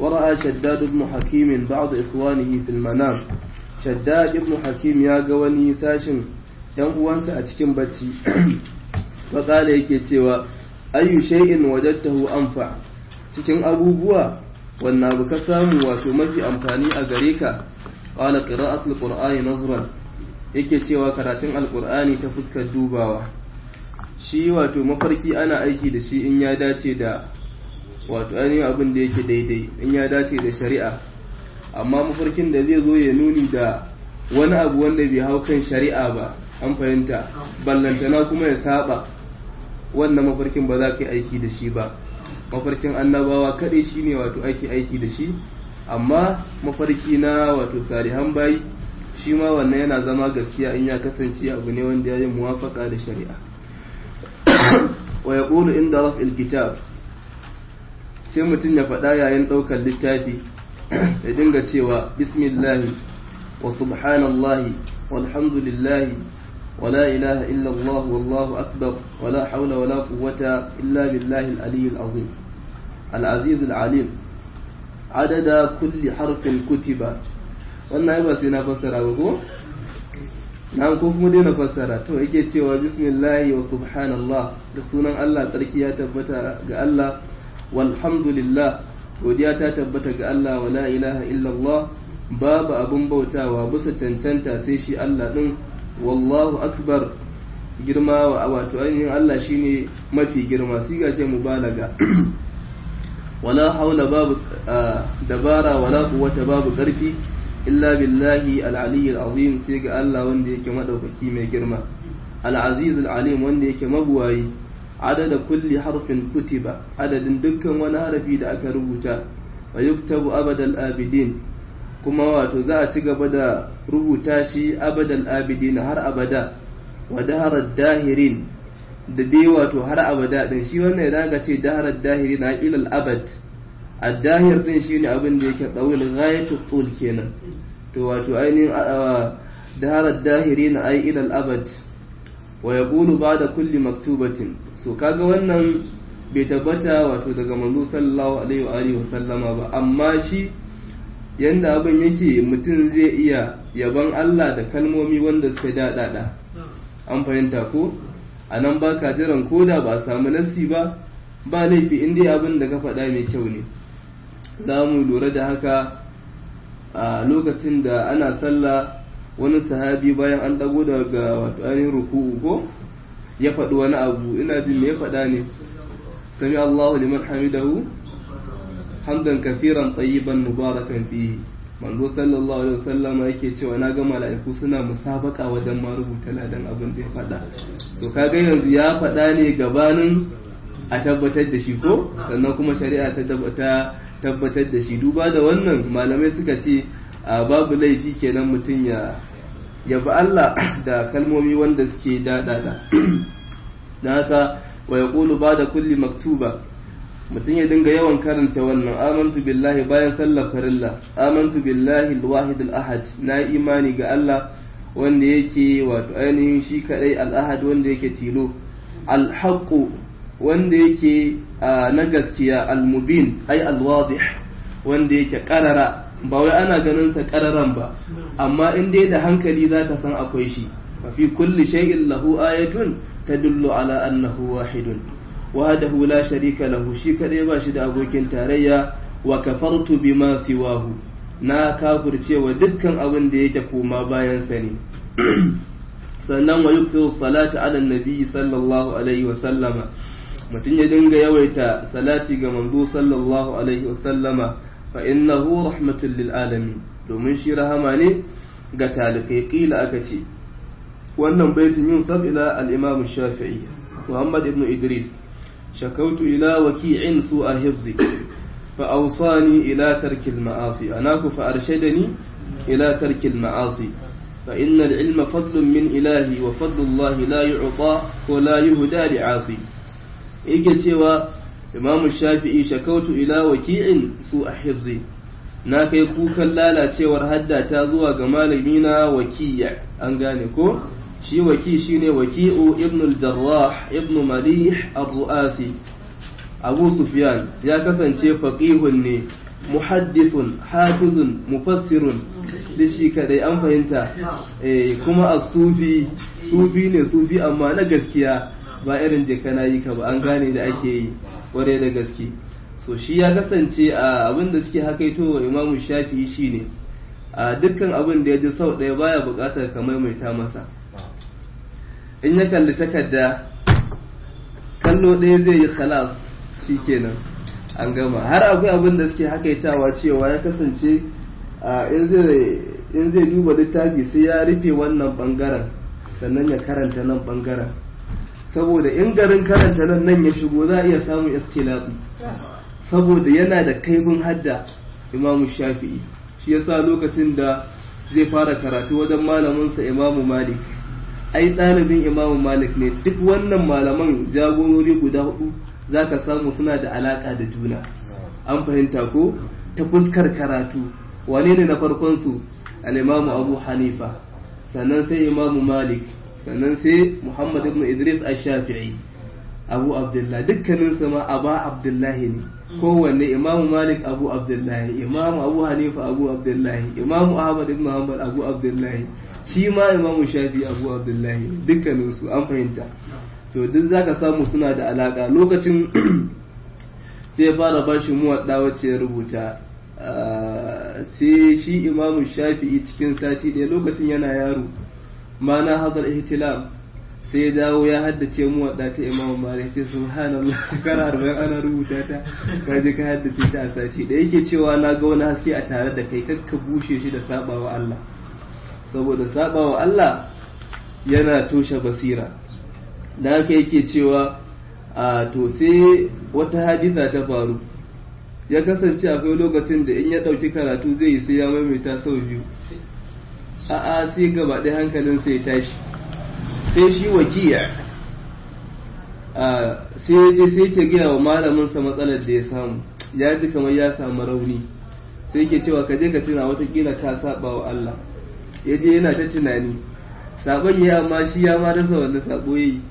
ورأى شداد بن حكيم بعض إخوانه في المنام شداد بن حكيم يا قواني ساشن yan uwansa a cikin bacci faƙala yake cewa ayyu shay'in wajadtahu anfa cikin abubuwa wannan abu ka samu wato mafi amfani a gare ka qala qira'atul qur'ani nazran yake cewa karatun alqur'ani ta fuskar dubawa shi wato mafarki ana aiki da shi in ya dace da wato ainihin abin da yake daidai in ya dace da shari'a. Amma mafarkin da zai zo ya nuni da wani abu wanda bai hau kan shari'a ba an fahimta ballantana kuma ya saba wannan mafarkin ba za ka yi aiki da shi ba. Mafarkin annabawa kaɗai shi ne wato ake aiki da shi. Amma mafarki na wato salihan bayi shi ma wannan yana zama gaskiya in ya kasance abu ne wanda ya yi muwafaka da shari'a. Wa ya inda raf'il kitab. sai mutum ya faɗa yayin ɗaukar littafi ya dinga cewa bismillahi wa subhanallahi walhamdulillahi ولا إله إلا الله والله أكبر ولا حول ولا قوة إلا بالله العلي العظيم العزيز العليم عدد كل حرف كتب wannan ba sai na fassara ba ko na ko kuma dai na fassara to yake cewa bismillahi wa subhanallah da sunan Allah tsarki ya tabbata ga Allah Walhamdulillah godiya ta tabbata ga Allah wa la ilaha illallah babu abun bautawa bisa cancanta sai shi Allah din. Wallahu akbar. Girma wa wato ainihin Allah shine mafi girma siga ce mubalaga. Wala haula babu dabara wala quwwata babu ƙarfi illa billahi al-ali al-azim sai ga Allah wanda yake madaukaki mai girma. Al-aziz al-alim wanda yake mabuwayi. Adada kulli harfin kutiba adadin dukkan wani harafi da aka rubuta wa yuktabu abadal abidin. Kuma wato za a ci gaba da rubuta shi abadal abidin har abada. Wa daharar dahirin da dai wato har abada din. Shi wannan idan aka ce daharar dahirin a ilal abad. Addahir din shine abin da yake tsawil ghayatu tul kenan. To wato ainihin daharar dahirin ay ilal abad. Wa yaqulu ba'da kulli maktubatin. So kaga wannan bai tabbata wato daga manzo sallallahu alaihi wa alihi sallama ba. Amma shi yanda abin yake mutum zai iya yaban Allah da kalmomi wanda suka daɗaɗa. An fahimta ko? A nan ba ka jiran ko da ba samu nassi ba ba laifi in dai abin da ka faɗa mai kyau ne. Za mu lura da haka a lokacin da ana sallah wani sahabi bayan an ɗago daga wato ainihin ruku'u ko ya faɗi wani abu. Ina jin me ya faɗa ne? Sami Allahu liman hamidahu hamdan kafiran tayyiban mubarakan fihi. Manzo sallallahu alaihi wasallam yake cewa na ga mala'iku suna musabaka wajen ma rubuta ladan abin da ya faɗa. To kaga yanzu ya faɗa ne gabanin a tabbatar da shi ko? Sannan kuma shari'a ta tabbatar da shi. Duba da wannan malamai suka ce babu laifi kenan mutum ya yabi Allah da kalmomi wanda suke daɗaɗa. Don haka wa yaqulu ba da kulli maktuba. Mutum ya dinga yawan karanta wannan amantu billahi bayan sallar farilla. Amantu billahi alwahid al-ahad na imani ga Allah wanda yake wato ainihin shi kadai al-ahad wanda yake tilo. Al-haqqu wanda yake na gaskiya. Al-mubin ay al-wadih wanda yake karara ba wai ana ganin ta kararan ba amma in dai da hankali za ka san akwai shi. Fa fi kulli shay'in lahu ayatun tadullu ala annahu wahidun. Wahdahu la sharika lahu shi kadai ba shi da abokin tarayya wa kafartu bima siwahu. Na kafircewa dukkan abin da yake koma bayan sa ne. Sannan wa yuktiru salata ala nabi sallallahu alaihi wa sallama. Mutum ya dinga yawaita salati ga manzo sallallahu alaihi wa sallama. fa innahu rahmatul lil domin shi rahama ne ga talikai. Kila aka ce wannan baitin yin sab ila al-imam shafi'i muhammad ibn idris. Shakautu ila waki'in su a hifzi. Fa awsani ila tarkil ma'asi. A naku fa arshe da ni ila tarkil ma'asi. Fa inna ilma fadlun min ilahi wa fadlullahi la yu'ta wa la yuhda li 'asi. Yake cewa imamu shafi'i shakautu ila waki'in su a hifzi. Na kai kukan lalacewar hadda ta zuwa ga malamina wakiya an gane ko? Shi waki shine waki'u ibn al-jarrah ibn malih ar-ru'asi abu sufyan ya kasance faqihun ne muhaddithun hafizun mufassirun. Da shi kadai an fahimta. Eh kuma as-sufi sufi ne sufi amma na gaskiya. Ba irin je kana yi ka ba an gane da ake yi. Kware da gaske. So shi ya kasance a abin da suke hakaito wa imamu shafi'i shine a dukkan abin da ya ji sau ɗaya baya buƙatar ka maimaita masa. In ya kalli takarda kallo ɗaya zai yi khalas kenan an gama. Har akwai abin da suke hakaitawa cewa ya kasance in zai duba littafi sai ya rufe wannan ɓangaren sannan ya karanta nan ɓangaren saboda in garin karanta nan nan ya shigo za a iya samun istilafi saboda yana da kaibin hadda imamu shafi'i. Shi yasa lokacin da zai fara karatu wajen malaminsa imamu malik ai ɗalibin imamu malik ne. Duk wannan malaman jagorori guda huɗu za ka samu suna da alaƙa da juna. An fahimta ko? Ta fuskar karatu. Wane ne na farkon su al-imamu abu hanifa. Sannan sai imamu malik. Sannan sai muhammad ibn idris ash-shafi'i abu abdullahi dukkanin su ma aba abdullahi ne. Kowanne imamu malik abu abdullahi imamu abu hanifa abu abdullahi imamu ahmad ibn hanbal abu abdullahi shi ma imamu shafi abu abdullahi dukkanin su an fahimta. To duk zaka samu suna da alaka lokacin sai ya fara bashi muwadda wacce ya rubuta sai shi imamu shafi'i cikin sati ɗaya lokacin yana yaro. Ma na hadar ihtilam sai ya dawo ya haddace mu wadda ta imamu malik sai subhanallah shekara arba'in ana rubuta ta ka ka haddace ta a sati da yake cewa na ga wani haske a tare da kai kakka bushe shi da sabawa Allah. Saboda sabawa Allah yana toshe basira. Da haka yake cewa a to sai wata hadisa ta faru. Ya kasance akwai lokacin da in ya ɗauki karatu zai yi sai ya maimaita sau biyu. A'a sai gaba ɗaya hankalin sai tashi. Sai shi wakiya sai je sai ke gaya wa malaminsa matsalar da ya samu. Ya ji kamar ya samu rauni. Sai ke cewa ka je ka tuna wataƙila ka saba wa Allah. Ya je yana ta tunani. Sabon ya amma shi ya ma rasa wanda sabo yi.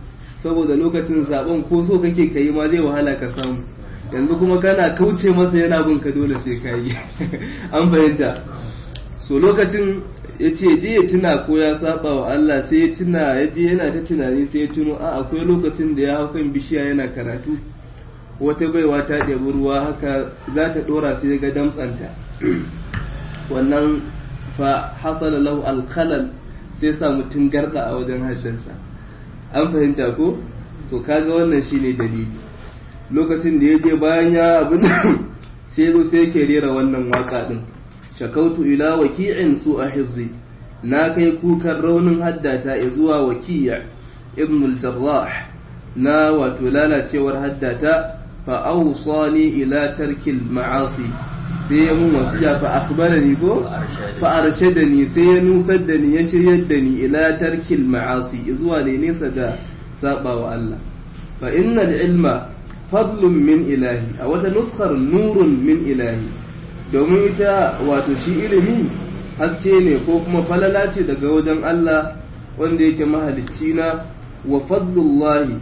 Saboda lokacin sabon ko so kake ka yi ma zai wahala ka samu. Yanzu kuma kana kauce masa yana bin ka dole sai ka yi. An fahimta? So lokacin ya ce je ya tuna ko ya saba wa Allah sai ya tuna ya je yana ta tunani sai ya tuno a akwai lokacin da ya hau kan bishiya yana karatu. Wata baiwa ta ɗebi ruwa haka za ta ɗora sai ga damtsanta. Wannan fa hasala lahu alkhalal sai sa mutum garda a wajen haddansa an fahimta ko? So kaga wannan shine dalili. Lokacin da ya je bayan ya abin sai zo sai yake rera wannan waƙa din shakautu ila waki'in su a hifzi. Na kai kukan raunin haddata zuwa wakiya ibn al-jarrah. Na wato lalacewar haddata fa awsani ila tarkil ma'asi. Sai ya mun wasiya fa akhbarani ko? Fa arshadani. Sai ya nusar da ni ya shiryar da ni ila tarkil ma'asi zuwa ne nesa da saba wa Allah. Fa innal ilma fadlun min ilahi a wata nuskar nurun min ilahi. Domin ita wato shi ilimi haske ne ko kuma falala ce daga wajen Allah wanda yake mahalicci na wa fadlullahi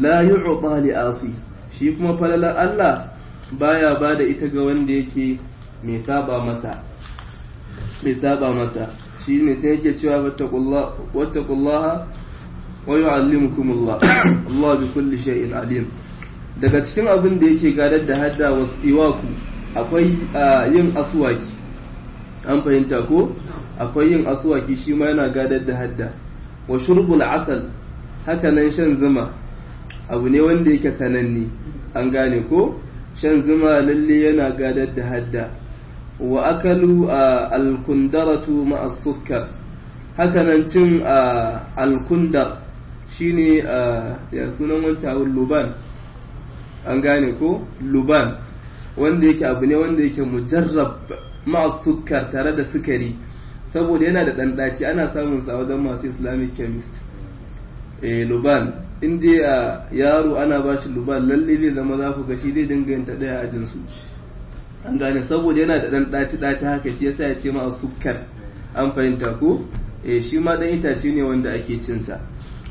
la yu'ta li asi. Shi kuma falalar Allah baya ba da ita ga wanda yake mai saba masa mai saba masa. Shi ne sai yake cewa wattaqullaha wa yu'allimukumullah. Allah bi kulli shay'in alim. Daga cikin abin da yake gadar da hadda wasiwaku akwai yin aswaki an fahimta ko? Akwai yin aswaki shi ma yana gadar da hadda. Wa shurbul asal haka nan shan zuma. Abu ne wanda yake sananne. An gane ko? Shan zuma lalle yana gadar da hadda. Wa akalu alkundaratu ma'a sukkar. Haka nan cin alkundar shine ya sunan wancan luban. An gane ko? Luban. Wanda yake abu ne wanda yake mujarrab ma'a sukkar tare da sukari saboda yana da ɗanɗaci ana samun sa wajen masu islamic chemist. Eh luban in dai a yaro ana ba shi luban lalle zai zama za ku ga shi zai dinga yin ta ɗaya a jinsu an gane? Saboda yana da ɗan ɗaci haka shi yasa ya ce ma sukkar. An fahimta ko? Eh shi ma ɗan itace ne wanda ake cin sa.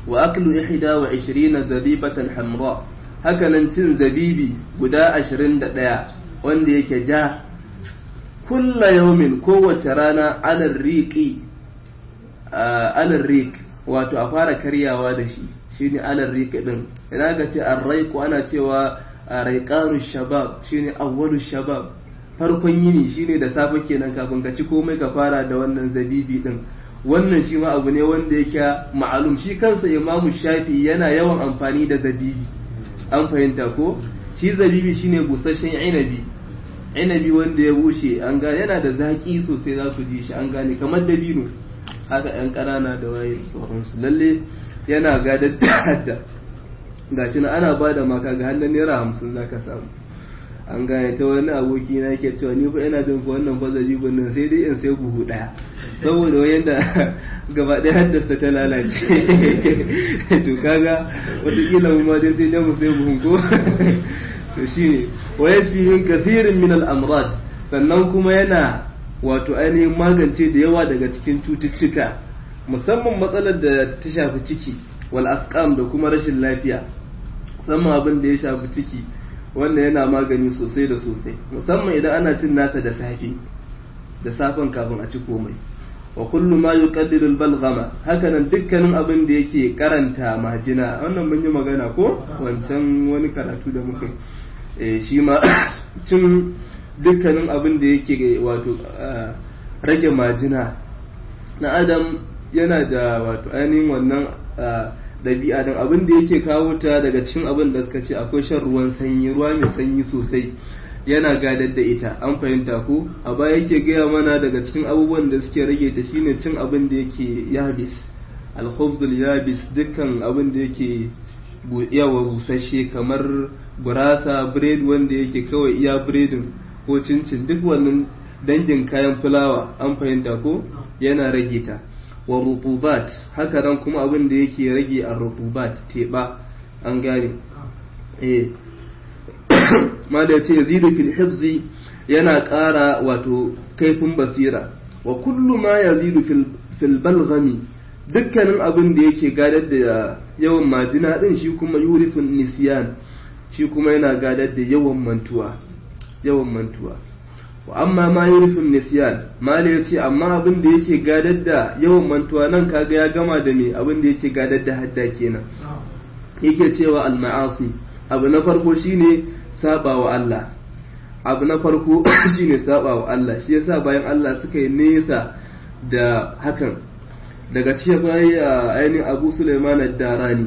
Wa aklu ihda wa 20 zabibatan hamra. Haka nan cin zabibi guda 21 wanda yake ja. Kulla yaumin kowace rana alal riq wato a fara karyawa da shi shine alal riq din. Idan ka ce arraiqu ana cewa raiqanu shabab shine awwalu shabab. Farkon yini shine da safe kenan kafin ka ci komai ka fara da wannan zabibi din. Wannan shi ma abu ne wanda yake ma'alum shi kansa imamu shafi yana yawan amfani da zabibi. An fahimta ko? Shi zabibi shine busasshen inabi. Inabi wanda ya bushe an ga yana da zaki sosai za ku ji shi an gane kamar dabino. Haka yan ƙanana da waye sauransu. Lalle yana gadar da hadda. Gashi na ana ba da maka ga hannun naira hamsin za ka samu. An gane ta wani aboki na ke cewa ni fa ina jin fa wannan fa zabibin nan sai dai in sai buhu ɗaya saboda wayan da gaba ɗaya haddasa ta lalace. To kaga wataƙila mu ma dai sai mu sai buhun ko? To shine wa yashfihin kathirin min al-amrad. Sannan kuma yana wato ainihin magance da yawa daga cikin cututtuka musamman matsalar da ta shafi ciki wal asqam da kuma rashin lafiya. Musamman abin da ya shafi ciki wanda yana magani sosai da sosai. Musamman idan ana cin nasa da safe da safen kafin a ci komai. Wa kullu ma yuqaddiru al-balghama. Hakanan dukkanin abin da yake karanta majina. Wannan mun yi magana ko? Wancan wani karatu da muka eh shi ma cin dukkanin abin da yake wato rage majina. Na adam yana da wato ainihin wannan ɗabi'a don abin da yake kawo ta daga cikin abin da suka ce akwai shan ruwan sanyi. Ruwa mai sanyi sosai. Yana gadar da ita. An fahimta ko a baya yake gaya mana daga cikin abubuwan da suke rage ta shine cin abin da yake yabis. Alkhubzul yabis dukkan abin da yake yawa busasshe kamar gurasa bread wanda yake kawai iya biredin ko cincin duk wannan dangin kayan fulawa an fahimta ko yana rage ta. Wa rutubat haka nan kuma abin da yake rage a rutubat teba an gane? Eh. ma da ya ce yazidu fil hifzi yana ƙara wato kaifin basira. Wa kullu ma yazidu fil fil balghami dukkanin abin da yake gadar da yawan majina din shi kuma yurifun nisyan shi kuma yana gadar da yawan mantuwa yawan mantuwa. Wa amma ma yurifun nisyan mala ya ce amma abin da yake gadar da yawan mantuwa nan kaga ya gama da me abin da yake gadar da hadda kenan. Yake cewa al ma'asi abu na farko shine saba wa Allah. Abu na farko shine saba wa Allah shi yasa bayan Allah suka yi nesa da hakan. Daga cikin bayan ainihin Abu Sulaiman ad-Darani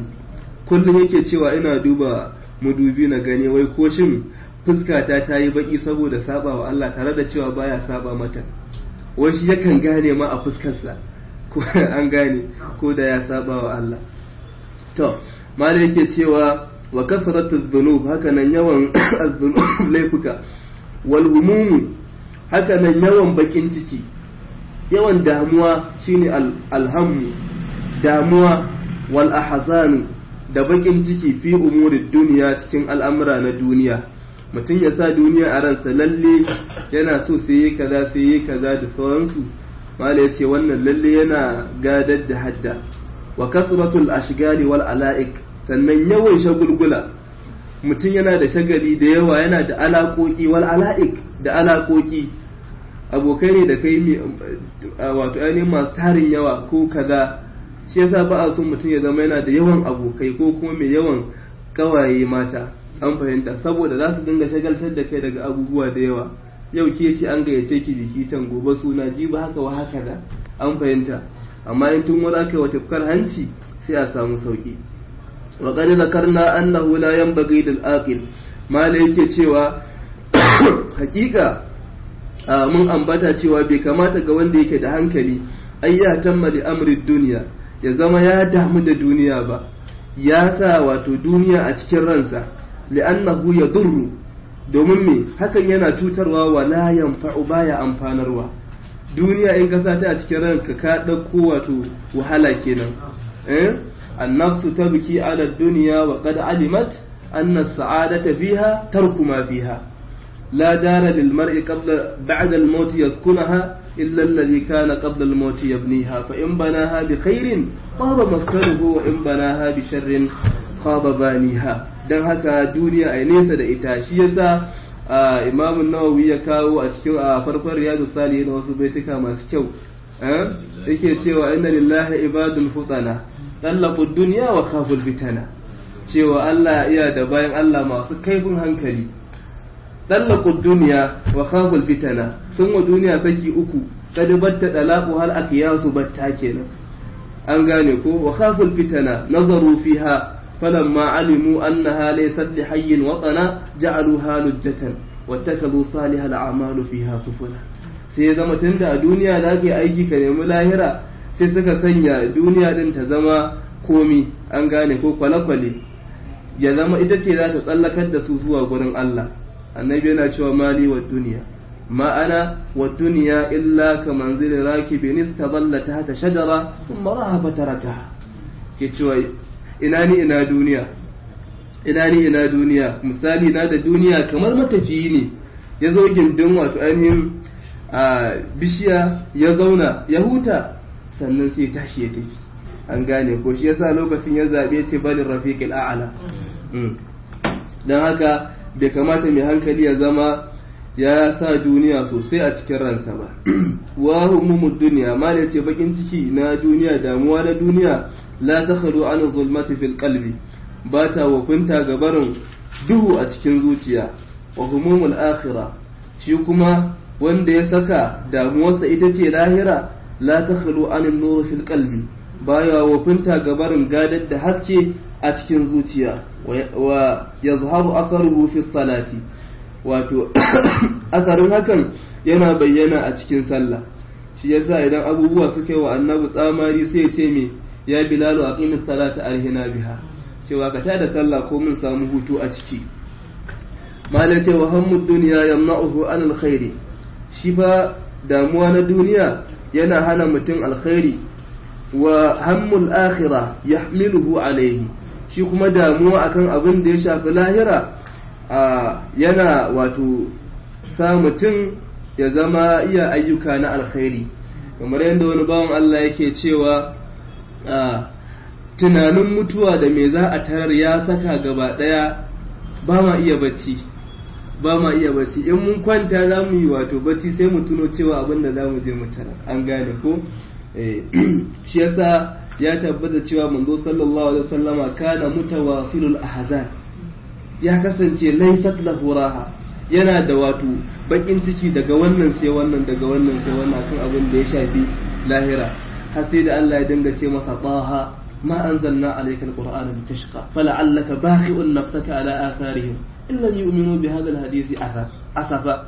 kullum yake cewa ina duba mudubi na gani wai ko shin fuskata ta yi baki saboda saba wa Allah tare da cewa baya saba mata. Wai shi yakan gane ma a fuskarsa ko an gane ko da ya saba wa Allah. To malai yake cewa wa kasratu dhunub haka nan yawan dhunub laifuka. Wal humum haka nan yawan bakin ciki. Yawan damuwa shine alhammu. Damuwa wal ahzanu da bakin ciki fi umurid duniya cikin al'amura na duniya. Mutum ya sa duniya a ransa lalle yana so sai yi kaza sai yi kaza da sauransu. Mala ya ce wannan lalle yana gadar da hadda. Wa kasratul ashgali wal ala'ik sannan yawan shagulgula. Mutum yana da shagali da yawa yana da alaƙoƙi wal ala'ik da alaƙoƙi. Abokai ne da kai wato ainihin masu tarin yawa ko kaza. Shi yasa ba a son mutum ya zama yana da yawan abokai ko kuma mai yawan kawaye mata. An fahimta saboda za su dinga shagaltar da kai daga abubuwa da yawa. Yau ke ce an gayyace ki biki can gobe suna ji ba haka wa haka da. An fahimta. Amma in tun wani aka yi wa tafkar hanci sai a samu sauƙi wa qad zakarna annahu la yanbaghi lil aqil mala yake cewa hakika mun ambata cewa bai kamata ga wanda yake da hankali ai ya tamma li amri duniya ya zama ya damu da duniya ba ya sa wato duniya a cikin ransa li'annahu yadurru domin me hakan yana cutarwa wa la yanfa'u baya amfanarwa duniya in ka sa ta a cikin ranka ka ɗauko wato wahala kenan eh annafsu tabki ala dunya wa qad alimat anna as-sa'adata fiha tarku ma fiha la dara lil mar'i qabla ba'da al-maut yaskunaha illa alladhi kana qabla al-maut yabniha fa in banaha bi khairin taba maskanuhu wa in banaha bi sharrin khaba baniha dan haka duniya ai nesa da ita shi yasa imam nawawi ya kawo a cikin a farkon riyadu salihin wasu baituka masu kyau yake cewa inna lillahi ibadul futana tallaqu dunya wa khaful fitana cewa Allah iya da bayan Allah masu kaifin hankali tallaqu dunya wa khaful fitana sun wa duniya saki uku kad batta dalaqu hal akiyasu batta kenan an gane ko wa khaful fitana nazaru fiha فلما علموا أنها ليست لحي وطنا جعلوها لجة واتخذوا صالح الأعمال فيها سفنا sai ya zama tun da a duniya za ka yi aiki ka nemi lahira sai suka sanya duniya din ta zama komi an gane ko kwale-kwale. Ya zama ita ce za ta tsallakar da su zuwa gurin Allah. Annabi yana cewa mali wa duniya. Ma'ana wa duniya illa ka manzili rakibin istadalla ta hata shajara thumma rahaba taraka. Ke cewa ina ni ina duniya? Ina ni ina duniya? Misali na da duniya kamar matafiyi ne. Ya zo gindin wato ainihin bishiya ya zauna ya huta. Sannan sai tashi ya tafi. An gane ko shi yasa lokacin ya zaɓe ce balin rafiqil a'la. Don haka bai kamata mai hankali ya zama ya sa duniya sosai a cikin ransa ba. Wa humumud duniya ma ce bakin ciki na duniya damuwa na duniya la takhalu an zulmati fil qalbi. Ba ta wakunta ga barin duhu a cikin zuciya. Wa humumul akhirah. Shi kuma wanda ya saka damuwarsa ita ce lahira la takhalu an nur fil qalbi. Baya wakunta ga barin gadar da haske a cikin zuciya. Wa yazharu atharuhu fi wato asarin hakan yana bayyana a cikin sallah. Shi yasa idan abubuwa suka yi wa annabi tsamari sai ce me? Ya bilalu aqimi salata arhina biha. Cewa ka tada sallah ko mun samu hutu a ciki. Mala ce wa hammud duniya yamna'uhu an alkhairi shi fa damuwa na duniya yana hana mutum alkhairi wa hammul akhira yahmiluhu alaihi shi kuma damuwa akan abin da ya shafi lahira yana wato sa mutum ya zama iya ayyuka na alkhairi. Kamar yadda wani bawan Allah yake cewa tunanin mutuwa da me za a tarar ya saka gaba ɗaya ba ma iya bacci. Ba ma iya bacci. In mun kwanta za mu yi wato bacci sai mu tuno cewa abin da za mu je mu tarar an gane ko? Shi yasa ya tabbata cewa manzo sallallahu alaihi wasallama kana mutawasilul ahzan. Ya kasance laysat lahu raha. Yana da wato bakin ciki daga wannan sai wannan daga wannan sai wannan kan abin da ya shafi lahira. Har sai da Allah ya dinga ce masa taha ma anzalna alayka alqur'ana litashqa fala'allaka bakhi'un nafsaka ala atharihim. In lam yu'minu bi hadha alhadisi asafa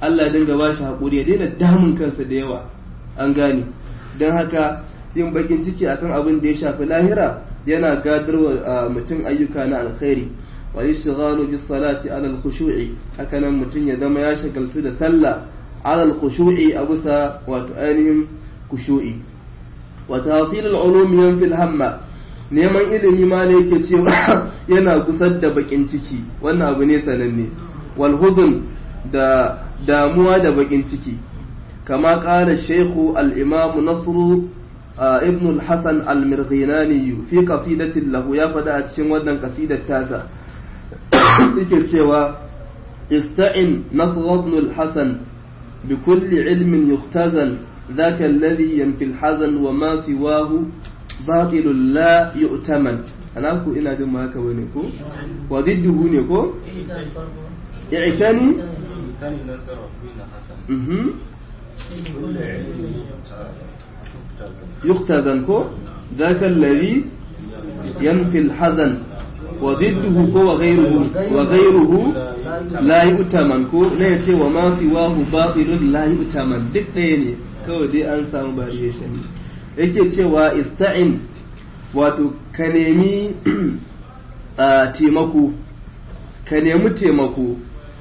Allah ya dinga bashi haƙuri ya daina damun kansa da yawa an gane dan haka yin bakin ciki akan abin da ya shafi lahira yana gadarwa mutum ayyuka na alkhairi wa ishghalu bis salati ala al-khushu'i haka nan mutum ya zama ya shagaltu da sallah ala al-khushu'i a bisa wato ainihin kushu'i wa tahsil al-ulum yanfi al-hamma neman ilimi ma ne yake cewa yana gusar da bakin ciki wannan abu ne sananne wal huzn da damuwa da bakin ciki kama qala shaykhu al-imam nasru ابن الحسن المرغيناني في قصيدة له يا فدا cikin wannan kasidar tasa yake cewa ista'in nasr ibn al-hasan بكل علم يختزن ذاك الذي ينفي الحزن وما سواه باطل لا يؤتمن. أنا اكو ان آدم ماك ونيكو وضده نيكو اعتني. اعتني نصر ربنا حسن يختزن كو؟ ذاك الذي ينفي الحزن. وضده كو غيره وغيره لا يؤتمن كو. لا وما سواه باطل لا يؤتمن. دكتيني كو دي انسان باريشن yake cewa ista'in wato ka nemi taimako ka nemi taimako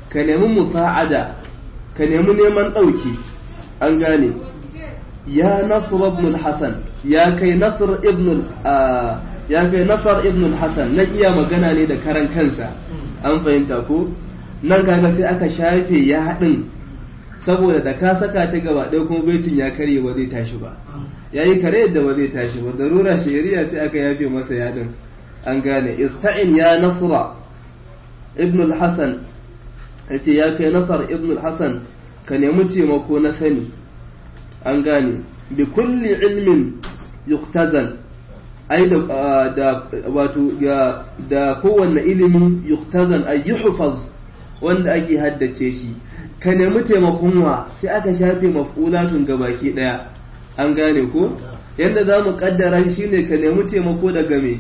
ka nemi musa'ada ka nemi neman ɗauki. An gane? Ya nasr ibn al-hasan ya kai nasr ibn ya kai nasar ibn al-hasan na iya magana ne da karan kansa. An fahimta ko? Nan kaga sai aka shafe ya haɗin saboda da ka saka ta gaba ɗaya kuma baitin ya karye ba zai tashi ba. Yayi kare yadda ba zai tashi ba. Darura shari'a sai aka yafe masa yadin. An gane. Ista'in ya nasra ibn al-hasan ya ce ya kai nasar ibn al-hasan ka nemi taimako na sani. An gane. Bi kulli ilmin yuktazan ai da wato da kowanne ilimi yuktazan ay yuhfaz wanda ake haddace shi. Ka nemi taimakon wa? Sai aka shafe maf'ulatun gabaki ɗaya an gane ko yadda za mu kaddara shi ne ka nemi taimako daga me?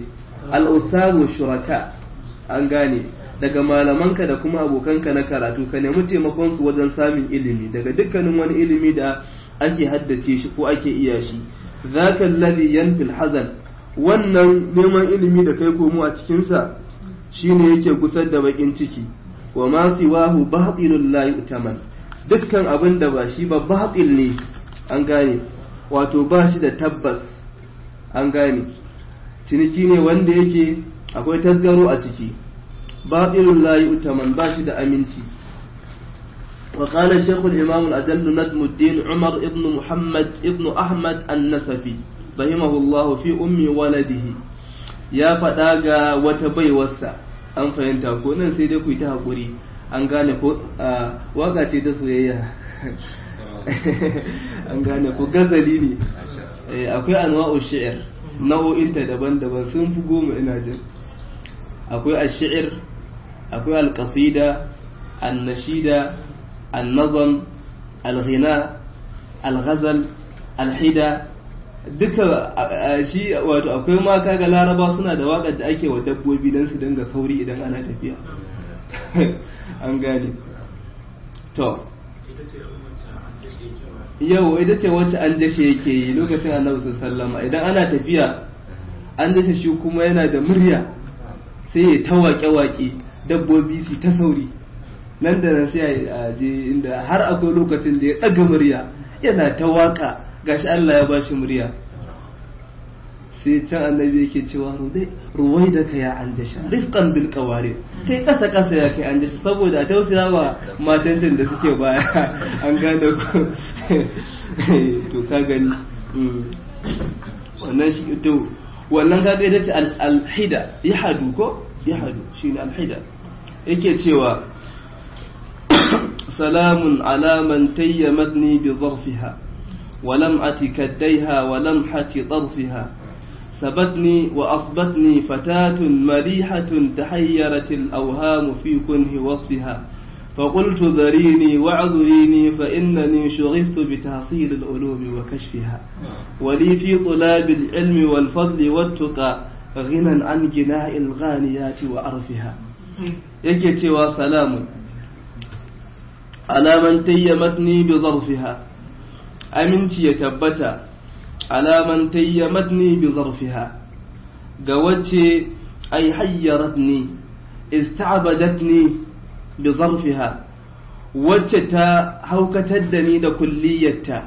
Al'usaru shuraka. An gane. Daga malamanka da kuma abokanka na karatu ka nemi taimakon su wajen samun ilimi. Daga dukkanin wani ilimi da ake haddace shi ko ake iya shi. Zaka alladhi yanfil hazan wannan neman ilimi da kai komo a cikin sa shine yake gusar da bakin ciki. Wa ma siwahu batilul la yu'taman dukkan abin da ba shi ba batil ne. An gane. wato ba shi da tabbas an gane ciniki ne wanda yake akwai tasgaro a ciki batilul la yu'taman ba shi da aminci وقال الشيخ الإمام الأجل ندم الدين عمر ابن محمد ابن أحمد النسفي رحمه الله في أم ولده يا فداغا وتبي وسا an fahimta ko nan sai dai ku yi ta haƙuri an an gane ko gazali ne. Akwai anwa'u shi'ir nau'o'inta daban-daban sun fi goma ina jin. Akwai ash-shi'r akwai al-qasida an-nashida an-nazm al-ghina al-ghazal al-hida. Duka shi wato akwai ma kaga laraba suna da waƙar da ake wa dabbobi don su dinga sauri idan ana tafiya. An gane. To. Yau ita ce wacce an jashe yake yi lokacin annabi sallama idan ana tafiya an jashe shi kuma yana da murya sai ya ta waƙe-waƙe dabbobi su ta sauri. Nan da nan sai a je inda har akwai lokacin da ya ɗaga murya yana ta waƙa gashi Allah ya bashi murya. sai can annabi yake cewa ruwai da ka ya an jasha rifkan bil kawari kai kasa kasa ya kai an jasha saboda a tausaya wa matan da suke baya an gane ku to ka gani wannan shi to wannan ka ita ce alhida yahadu ko yahadu shine alhida yake cewa salamun ala man tayyamatni bi zarfiha ولمعة كديها ولمحة طرفها سبتني وأصبتني فتاة مليحة تحيرت الأوهام في كنه وصفها. فقلت ذريني واعذريني فإنني شغفت بتحصيل العلوم وكشفها. ولي في طلاب العلم والفضل والتقى غنى عن جناء الغانيات وأرفها يكتي وسلام على من تيمتني بظرفها. aminci ya alaman tayyamatni bi zarfiha ga wacce ai hayyaratni ista'badatni bi zarfiha wacce ta haukatar da ni da kulliyarta.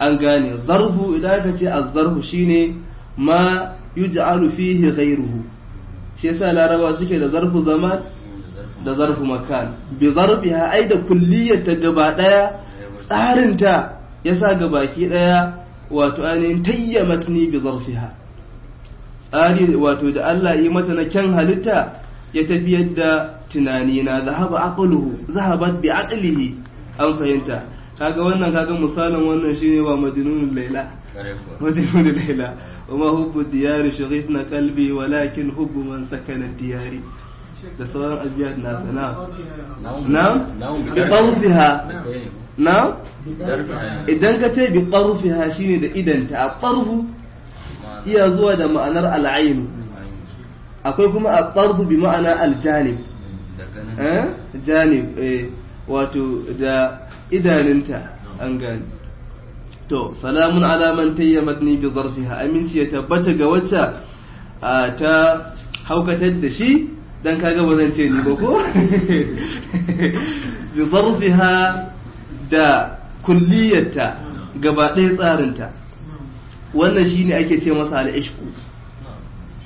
an gane zarfu idan aka ce az-zarfu shine ma yuj'alu fihi ghayruhu. shi yasa laraba suke da zarfu zaman da zarfu makan. bi zarfiha ai da kulliyarta gaba ɗaya tsarinta ya sa ga baki ɗaya wato ainihin tayyamatni bi zarfiha. Tsari wato da Allah yi mata na kyan halitta ya tafiyar da tunanina zahaba aqluhu zahabat bi aqlihi an fahimta. Kaga wannan kaga misalin wannan shine wa majnunul laila majnunul laila wa hubbu diyari shaghifna qalbi walakin hubbu man sakana diyari. Da sauran abiyat nasa na. Na? Bi qarfiha na? Idan ka ce bi qarfiha shine da idanta a qarfu iya zuwa da ma'anar al'ainu. Akwai kuma a qarfu bi ma'ana aljanib. Eh? Janib eh wato da idaninta an gani to salamun ala man tayyamatni bi zarfiha aminci ya tabbata ga wacce ta haukatar da shi dan kaga ba zan ce ni ba ko? Bi zarfiha da kulliyarta gaba ɗaya tsarinta. Wannan shine ake ce masa al'ishku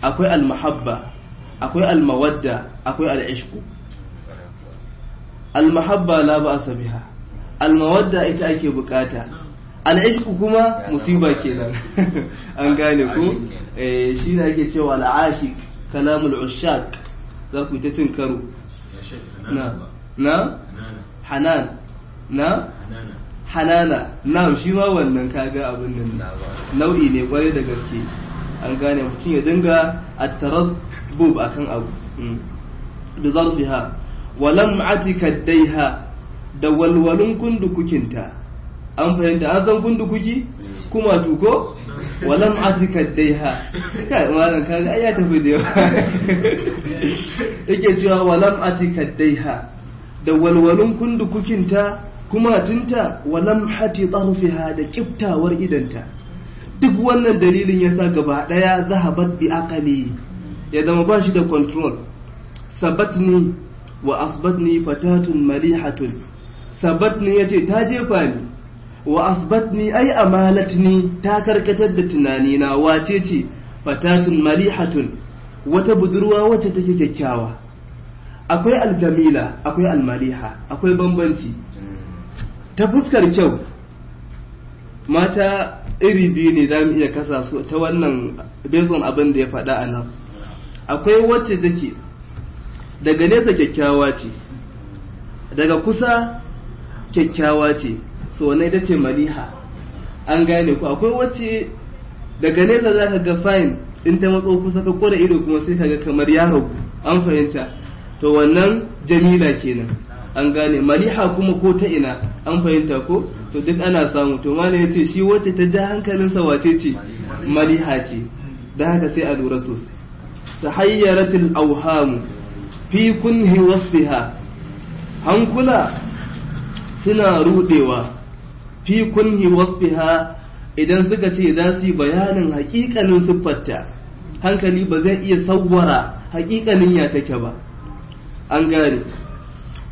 akwai al-mahabba akwai al-mawadda akwai al'ishku al-mahabba la ba biha. Al-mawadda ita ake buƙata. Al'ishku kuma musiba kenan. An gane ku shi ne ake cewa al'ashik kalamul ushaq. Za ku ta cin karo. Na na? Hanan. Na? Hanana. Na shi ma wannan kaga abin nan nau'i ne ƙwarai da gaske. An gane mutum ya dinga at-tarabbub akan abu. Bi zarfiha. Wa lam'ati kaddaiha da walwalun kundukukinta. An fahimta? An san kundukuki? Kuma tuko wa lam'ati kaddaiha kai malam kaga ai ya tafi da yawa. Yake cewa wa lam'ati kaddaiha da walwalun kundukukinta kuma tunta wa lamhati tarfiha da duk wannan dalilin yasa gaba ɗaya zahabat bi aqali. Ya zama ba shi da control. Sabatni wa asbatni fatatun malihatun. Sabatni ya ce ta jefa ni. Wa asbatni ai amalatni ta karkatar da tunanina wace ce? Fatatun malihatun wata budurwa wacce take kyakkyawa. Akwai aljamila akwai almaliha akwai bambanci. Ta fuskar kyau mata iri biyu ne za mu iya kasa su ta wannan bezon abin da ya faɗa a nan. Akwai wacce take daga nesa kyakkyawa ce daga kusa kyakkyawa ce. So wannan ita ce maliha. An gane ku. Akwai wacce daga nesa za ka ga fine in ta matso kusa ka kora ido kuma sai ka ga kamar yaro an fahimta? To wannan jamila kenan. An gane. Maliha kuma ko ta ina? An fahimta ko? To duk ana samu. To mana ya ce shi wacce ta ja hankalinsa wace ce? Maliha ce. Da haka sai a lura sosai. Tahayyaratul auhamu fi kunhi wasfiha. Hankula suna rudewa fi kunhi wasfiha idan suka ce za su yi bayanin hakikanin siffarta hankali ba zai iya sawwara hakikanin ya take ba. An gane.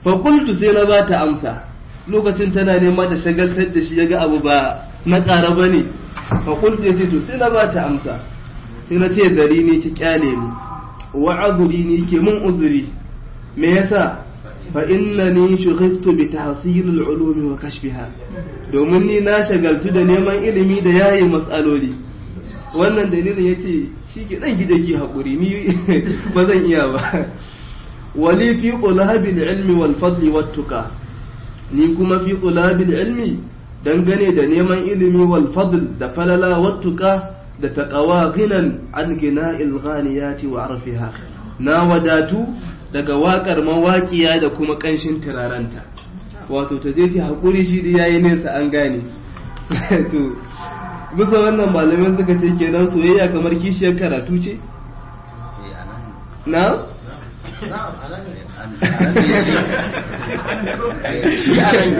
Fa qultu sai na bata amsa. Lokacin tana nema ta shagaltar da shi yaga abu ba na ƙara ba ne fa qultu sai to sai na bata amsa. Sai na ce dari ne ki ƙyale ni. Wa ni ke mun uzuri. Me yasa bi tahsil al-ulum wa kashfiha domin ni na shagaltu da neman ilimi da yayi mas'aloli wannan dalilin ya ce shi ke dan gida ki haƙuri ni ba zan iya ba wali fi qulabil ilmi wal fadli wat tuqa ni kuma fi qulabil ilmi dangane da neman ilimi wal fadl da falala wat tuqa da taqawa ghinan an gina'il ghaniyati wa arfiha na wadatu daga waƙar mawaƙiya da kuma ƙanshin turarenta. Wato ta je shi haƙuri shi da yayi nesa an gane. To bisa wannan malamin suka ce kenan soyayya kamar kishiyar karatu ce? Na?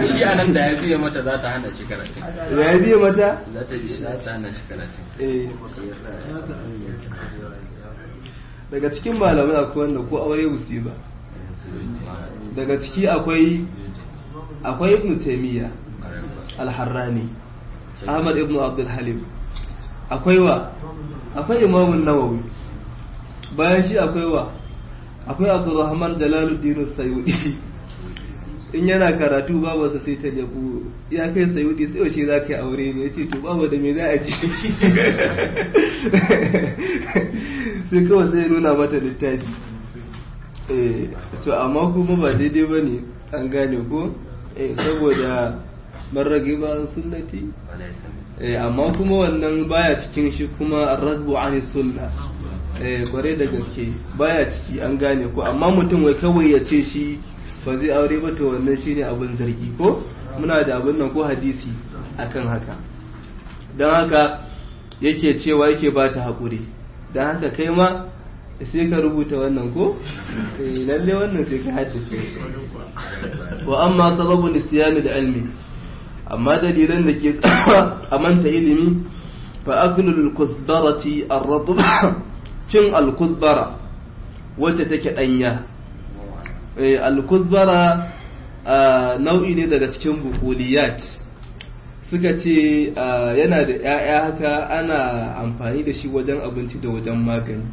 Shi a nan da ya biya mata za ta hana shi karatu. Ya biye mata? Za ta za ta hana shi karatu. Eh. Daga cikin malamai akwai wanda ko aure busi ba. Daga ciki akwai akwai ibnu taymiya al-harrani ahmad ibnu abdul halim. Akwai wa? Akwai imamun nawawi bayan shi akwai wa? Akwai abdurrahman jalaluddin sayudi in yana karatu babu sa sai ta jabu. Ya kai sayudi sai yaushe za ka yi aure ne? Yace to babu da me za a ji sai kawai sai nuna mata littafi. Eh to amma kuma ba daidai ba ne an gane ko? Eh saboda man rage ba sunnati. Eh amma kuma wannan baya cikin shi kuma ar-radbu an sunna. Eh kware da gaske. Baya ciki an gane ko? Amma mutum wai kawai ya ce shi ba zai aure ba to wannan shine abin zargi ko? Muna da abin nan ko hadisi akan haka. Don haka yake cewa yake ba ta haƙuri. Don haka kai ma sai ka rubuta wannan ko? Eh lalle wannan sai ka haddace wa amma sababu nisyani da ilmi. Amma dalilan da ke a manta ilimi fa aklul kusbarati ar-ratb cin al-kusbara wacce take danya eh al-kusbara nau'i ne daga cikin bukuliyat. Suka ce yana da 'ya'ya haka ana amfani da shi wajen abinci da wajen magani.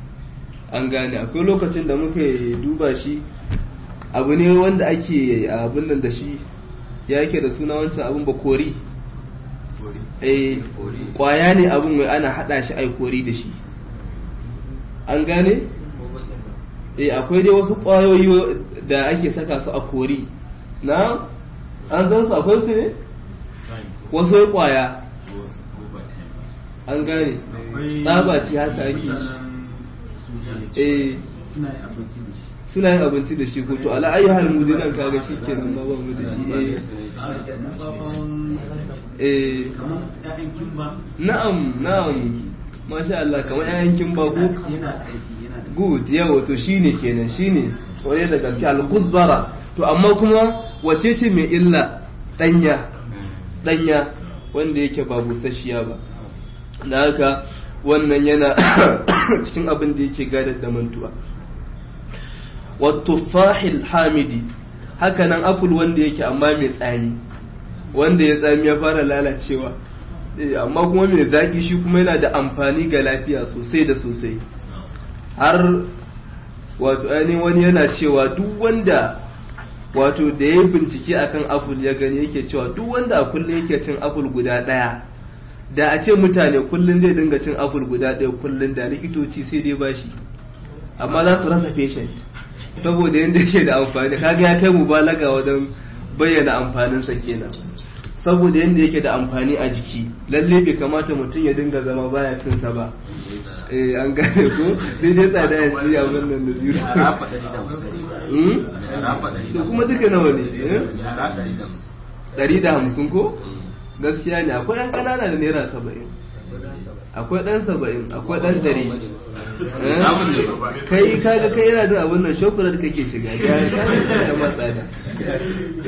An gane akwai lokacin da muka duba shi abu ne wanda ake abin nan da shi ya yake da suna wancan abin ba kori. Eh ƙwaya ne abin wai ana hada shi ai kori da shi. An gane? Eh akwai dai wasu ƙwayoyi da ake saka su a kori. Na? An san su akwai su ne? Wasu ya ƙwaya. An gane. Tsaba ce haka ake shi eh. Suna yin abinci da shi ko to ala ayi hal mu dinan kaga shi kenan ba ba mu da shi eh. Eh. Kimba na'am na'am. Masha Allah kamar ƴaƴan kin ba ko good yawa to shine kenan shine kwaye da gaske al-kuzbara. To amma kuma wace ce mai illa? Danya danya wanda yake ba busasshiya ba. Da haka wannan yana cikin abin da yake gadar da mantuwa. Wa tuffahil hamidi. Haka nan apple wanda yake amma mai tsami. Wanda ya tsami ya fara lalacewa. Eh, amma kuma mai zaki shi kuma yana da amfani ga lafiya sosai da sosai. Har wato ainihin wani yana cewa duk wanda wato da ya bincike akan apple ya gani yake cewa duk wanda a kullum yake cin apple guda ɗaya da a ce mutane kullum zai dinga cin apple guda ɗaya kullum da likitoci sai dai bashi amma za su rasa patient. Saboda yadda yake da amfani kaga ya kai mubalaga wajen bayyana amfaninsa kenan. Saboda yadda yake da amfani a jiki. Lalle bai kamata mutum ya dinga zama baya cin sa ba. Eh an gane ko sai dai tsada ya ci a wannan da biyu. Da. Hmm? Kuma duka nawa ne? eh? Ɗari da musari. ɗari da hamsin ko? Gaskiya ne. Akwai ɗan ƙanana da naira saba'in. Akwai ɗan saba'in akwai ɗan dari Eh? Kai kaga kai yana da abin nan shokular kake shiga. Ya da matsada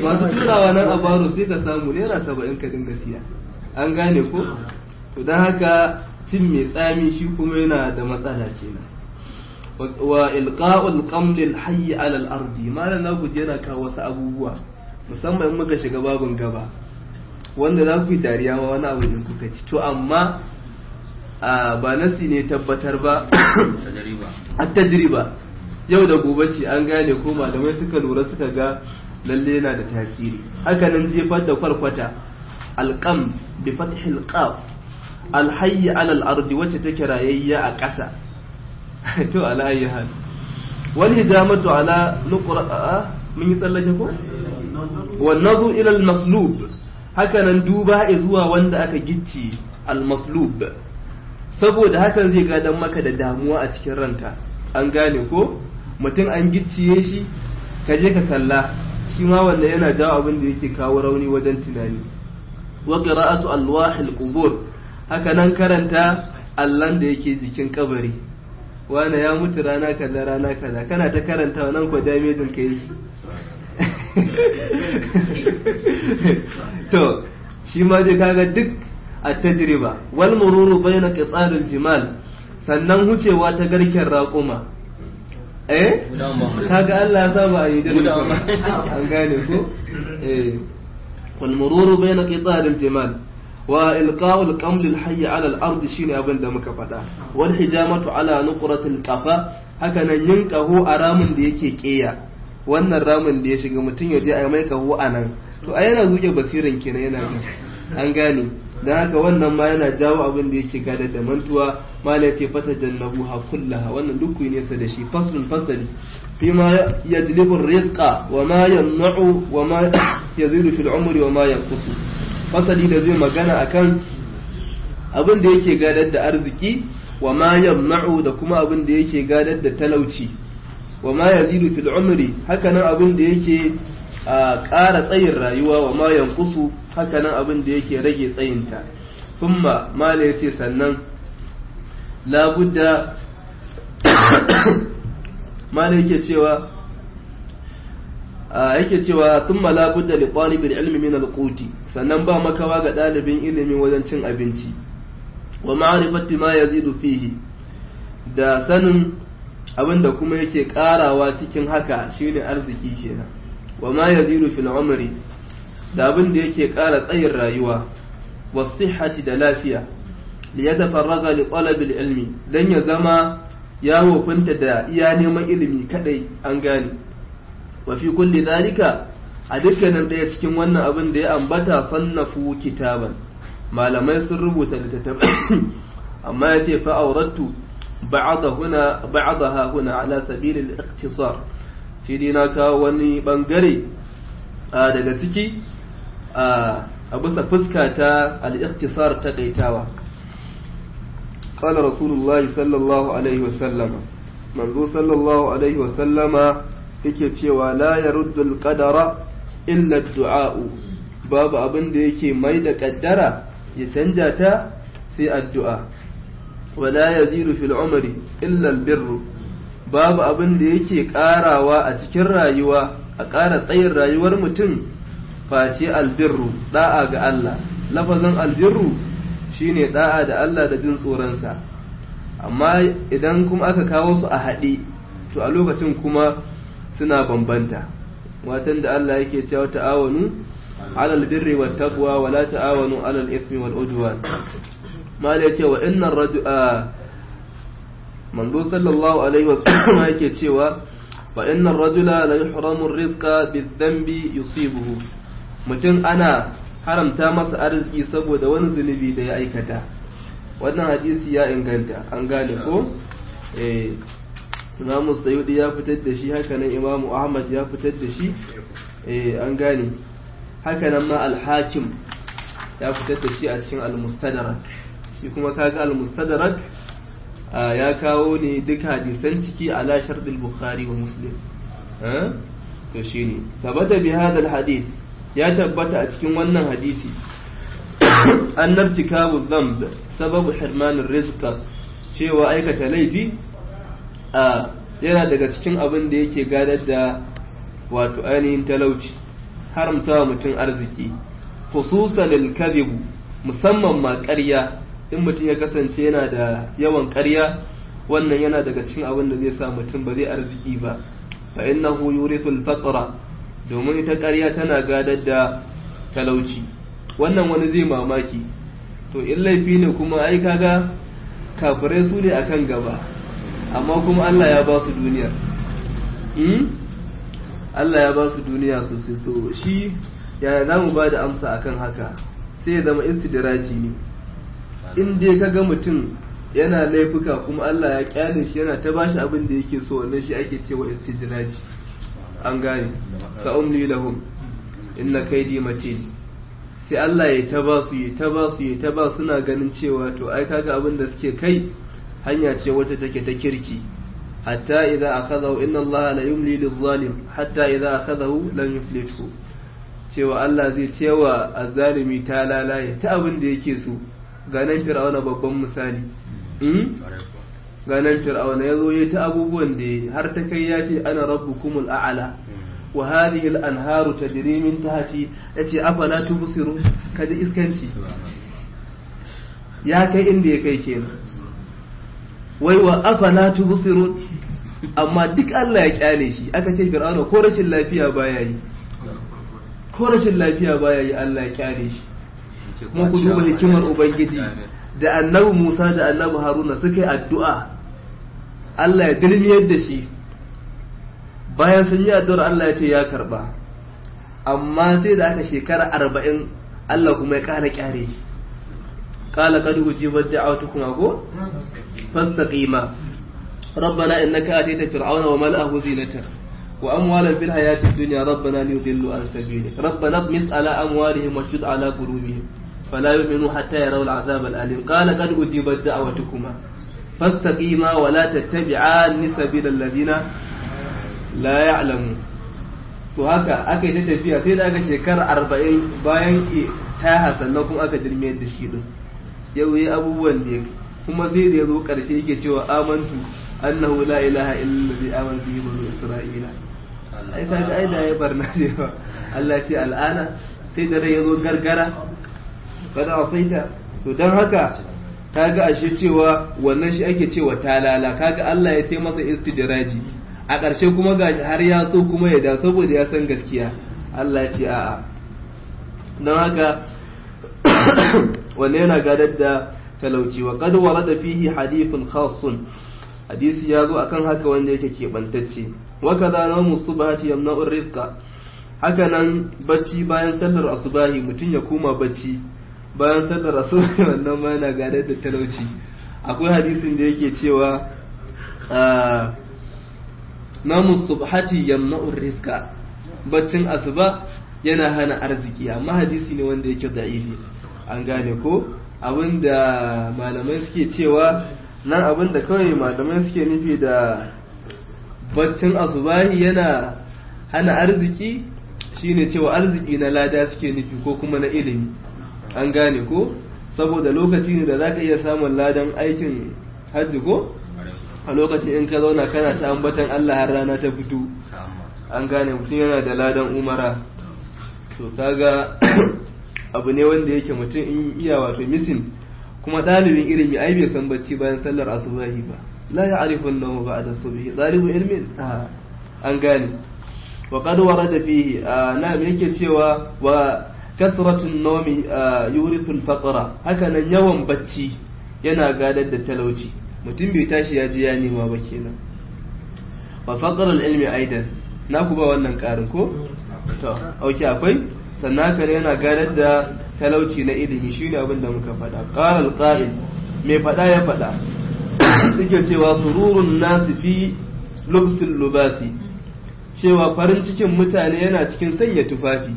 masu turawa nan a baro sai ka samu naira saba'in ka dinga siya. An gane ko? To don haka cin mai tsami shi kuma yana da matsala kenan. Wa ilqa'ul qamlil hayy ala al-ardi malan na guje yana kawo wasu abubuwa musamman in muka shiga babin gaba wanda za ku yi dariya ma wani abu in kuka ci. To amma ba nasi ne tabbatar ba. A tajriba yau da gobe ce an gane ko malamai suka lura suka ga lalle yana da tasiri. Haka nan jefar da kwarkwata. Alqam bi fathil qaf. Alhayy ala al-ardi wacce take rayayya a ƙasa. To ala ayi hal. Wal hijamatu ala nuqra mun yi tsallake ko? Wan nazu ila al-maslub. Haka nan duba zuwa wanda aka gicci al-maslub. Saboda hakan zai gadan maka da damuwa a cikin ranka. An gane ko? Mutum an gicciye shi ka je ka kalla. Shi ma wanda yana jawo abin da yake kawo rauni wajen tunani. Wa qira'atu alwahil qubur. Haka nan karanta allan da yake jikin kabari. Wanda ya mutu rana kaza rana kaza. Kana ta karanta nan ko damejin ka yi to shi ma dai kaga duk a tajriba wal mururu bayna jimal sannan hucewa ta garken raƙuma eh kaga Allah ya saba a yi an gane ko eh wal mururu bayna qitaril jimal wa ilqa'ul qaml al hayy ala al ard shine abin da muka faɗa wal hijamatu ala nuqratil qafa haka nan yin kaho a ramin da yake keya wannan ramin da ya shiga mutum ya je a mai kaho a nan to a yana zuke basiran kenan yana an gane da haka wannan ma yana jawo abin da yake gada da mantuwa. Mala ya ce fata jannabu ha kullaha. Wannan duk ku nesa da shi. Faslun fasali. Fi ma yajlibu rizqa wa ma yamna'u wa ma yazidu fil umri wa ma yanqusu. Fasali da zai magana akan abin da yake gada da arziki wa ma yamna'u da kuma abin da yake gada da talauci. Wa ma yazidu fil umri. Haka nan abin da yake a ƙara tsayin rayuwa wa ma yankusu haka nan abin da yake rage tsayinta. Thumma mala ya ce sannan labudda mala yake cewa yake cewa thumma la budda li talibil ilmi min al quti sannan ba makawa ga dalibin ilimi wajen cin abinci. Wa ma'rifati ma yazidu fihi. Da sanin abin da kuma yake karawa cikin haka shine arziki kenan. Wa ma yazidu fil umri da abin da yake kara tsayin rayuwa wa sihhati da lafiya li yatafarraga li talabil ilmi dan ya zama ya wofinta da iya neman ilimi kadai an gane. Wa fi kulli dhalika a dukkanin ɗaya cikin wannan abin da ya ambata sannafu kitaban. Malamai sun rubuta littattafai amma ya ce fa aurattu ba'daha huna ala sabilil ikhtisar sai dai na kawo wani ɓangare daga ciki a bisa fuska ta al-ikhtisar ta kaitawa qala rasulullahi sallallahu alaihi wasallam manzo sallallahu alaihi wasallama yake cewa la yaruddu al-qadara illa ad-du'a babu abin da yake mai da kaddara ya canja ta sai addu'a. Wala yazidu fil umri illa al-birru. Babu abin da yake karawa a cikin rayuwa a ƙara tsayin rayuwar mutum face albirru da'a ga Allah. Lafazin albirru shine da'a da Allah da jin tsoronsa. Amma idan kuma aka kawo su a haɗe to a lokacin kuma suna bambanta. Watan da Allah yake cewa ta'awanu alal birri wat taqwa wa la ta'awanu alal ithmi wal udwan. Mala ya ce wa innar rajula manzo sallallahu alaihi wasallam yake cewa wa innar rajula la yuhramu ar-rizqa bidhanbi yusibuhu. Mutum ana haramta masa arziki saboda wani zunubi da ya aikata. Wannan hadisi ya inganta an gane ko? Eh imamu sayyidi ya fitar da shi haka nan imamu ahmad ya fitar da shi. Eh an gane. Haka nan ma al-hakim ya fitar da shi a cikin al-mustadrak. Shi kuma kaga al-mustadrak ya kawo ne duk hadisan ciki ala shardil bukhari wa muslim to shine tabbata bi hadal hadith ya tabbata a cikin wannan hadisi an nartikabu dhanb sababu hirmanin rizqa cewa aikata laifi a yana daga cikin abin da yake gadar da wato ainihin talauci haramta wa mutum arziki khususan al musamman ma ƙarya in mutum ya kasance yana da yawan ƙarya wannan yana daga cikin abin da zai sa mutum ba zai arziki ba. Fa innahu yurithul faqra domin ita ƙarya tana gadar da talauci. Wannan wani zai mamaki. To in laifi ne kuma ai kaga kafirai su ne akan gaba amma kuma Allah ya ba su duniya. Allah ya ba su duniya sosai. So shi yaya za mu ba da amsa akan haka? Sai ya zama istidraji ne. In dai ka ga mutum yana laifuka kuma Allah ya ƙyale shi yana ta bashi abin da yake so wannan shi ake cewa istidraji. An gane? Sa'umli lahum inna kaidi matin. Sai Allah ya ta ba su ya ta ba su ya ta ba suna ganin cewa to ai kaga abin da suke kai hanya ce wata take ta kirki. Hatta idza akhadahu inna Allah la yumli liz-zalim hatta idza akhadahu lam yuflithu. Cewa Allah zai cewa azzalimi ta lalaye ta abin da yake so. Ganan fir'auna babban misali. Ganan fir'auna ya zo ya ta abubuwan da har ta kai ya ce ana rabbukumul a'la. Wa hadhihi al-anharu tajri min tahti ya ce afala tubsiru? Kada iskanci. Ya kai inda ya kai kenan. Wai wa afala tubsiru? Amma duk Allah ya ƙyale shi. Aka ce fir'auna ko rashin lafiya baya yi. Ko rashin lafiya baya yi Allah ya ƙyale shi. kuma ku duba hikimar ubangiji da annabi Musa da annabi Haruna suka yi addu'a Allah ya dilmiyar da shi bayan sun yi addu'ar Allah ya ce ya karba amma sai da aka shekara arba'in Allah kuma ya kara kyare shi قال قد أجيبت دعوتكما أقول فاستقيما ربنا إنك آتيت فرعون وملأه زينة وأموالا في الحياة الدنيا ربنا ليضلوا عن سبيلك ربنا اطمس على أموالهم واشد على قلوبهم فلا يؤمنوا حتى يروا العذاب الأليم قال قد أجيبت دعوتكما فاستقيما ولا تتبعان سبيل الذين لا يعلمون su haka aka yi ta tafiya sai da aka shekara arba'in bayan ta sannan kuma aka jirmiyar da shi din yau yi abubuwan da ya kuma sai da ya zo ƙarshe yake cewa amantu annahu la ilaha illa allazi amana bihi banu isra'ila ai ka ga ai da ya barna cewa Allah ce al'ana sai da rai ya zo gargara Kada asaita to dan haka kaga ashe cewa wannan shi ake cewa talala. Kaga Allah ya sai masa istidraji a ƙarshe kuma gashi har ya so kuma ya da saboda ya san gaskiya. Allah ce a'a. Don haka wanne yana gadar da talauci? Wa qad warada fihi hadithun khassun. Hadisi ya zo akan haka wanda yake keɓantacce. Wa kaza nawmu subhati yamna'u rizqa. Haka nan bacci bayan sallar asubahi mutum ya koma bacci. Bayan sallar asubahi wannan ma yana gadar da talauci. Akwai hadisin da yake cewa namu subhati yamna'u rizqa. Baccin asuba yana hana arziki amma hadisi ne wanda yake da'ifi. An gane ko? Abinda malamai suke cewa nan abin da kawai malamai suke nufi da baccin asubahi yana hana arziki shine cewa arziki na lada suke nufi ko kuma na ilimi. An gane ko? Saboda lokaci ne da za ka iya samun ladan aikin hajji ko? A lokacin in ka zauna kana ta ambatan Allah har rana ta fito. An gane mutum yana da ladan umara. To kaga abu ne wanda yake mutum in iya wato misin kuma ɗalibin ilimi ai bai san bacci bayan sallar asubahi ba. La ya'rifu an-nawm ba'da subhi. Ɗalibu ilmin an gane. Wa qad warada fihi. Na yake cewa wa kasratu an-nawmi yurithu al-faqra haka nan yawan bacci yana gadar da talauci mutum bai tashi ya ji ya nema ba kenan wa faqra al-ilmi aidan na ku ba wannan karin ko to auki akwai sannan yana gadar da talauci na ilimi shine abin da muka faɗa qala al-qa'il mai faɗa ya faɗa suke cewa sururun nasi fi lubsil lubasi cewa farin cikin mutane yana cikin sanya tufafi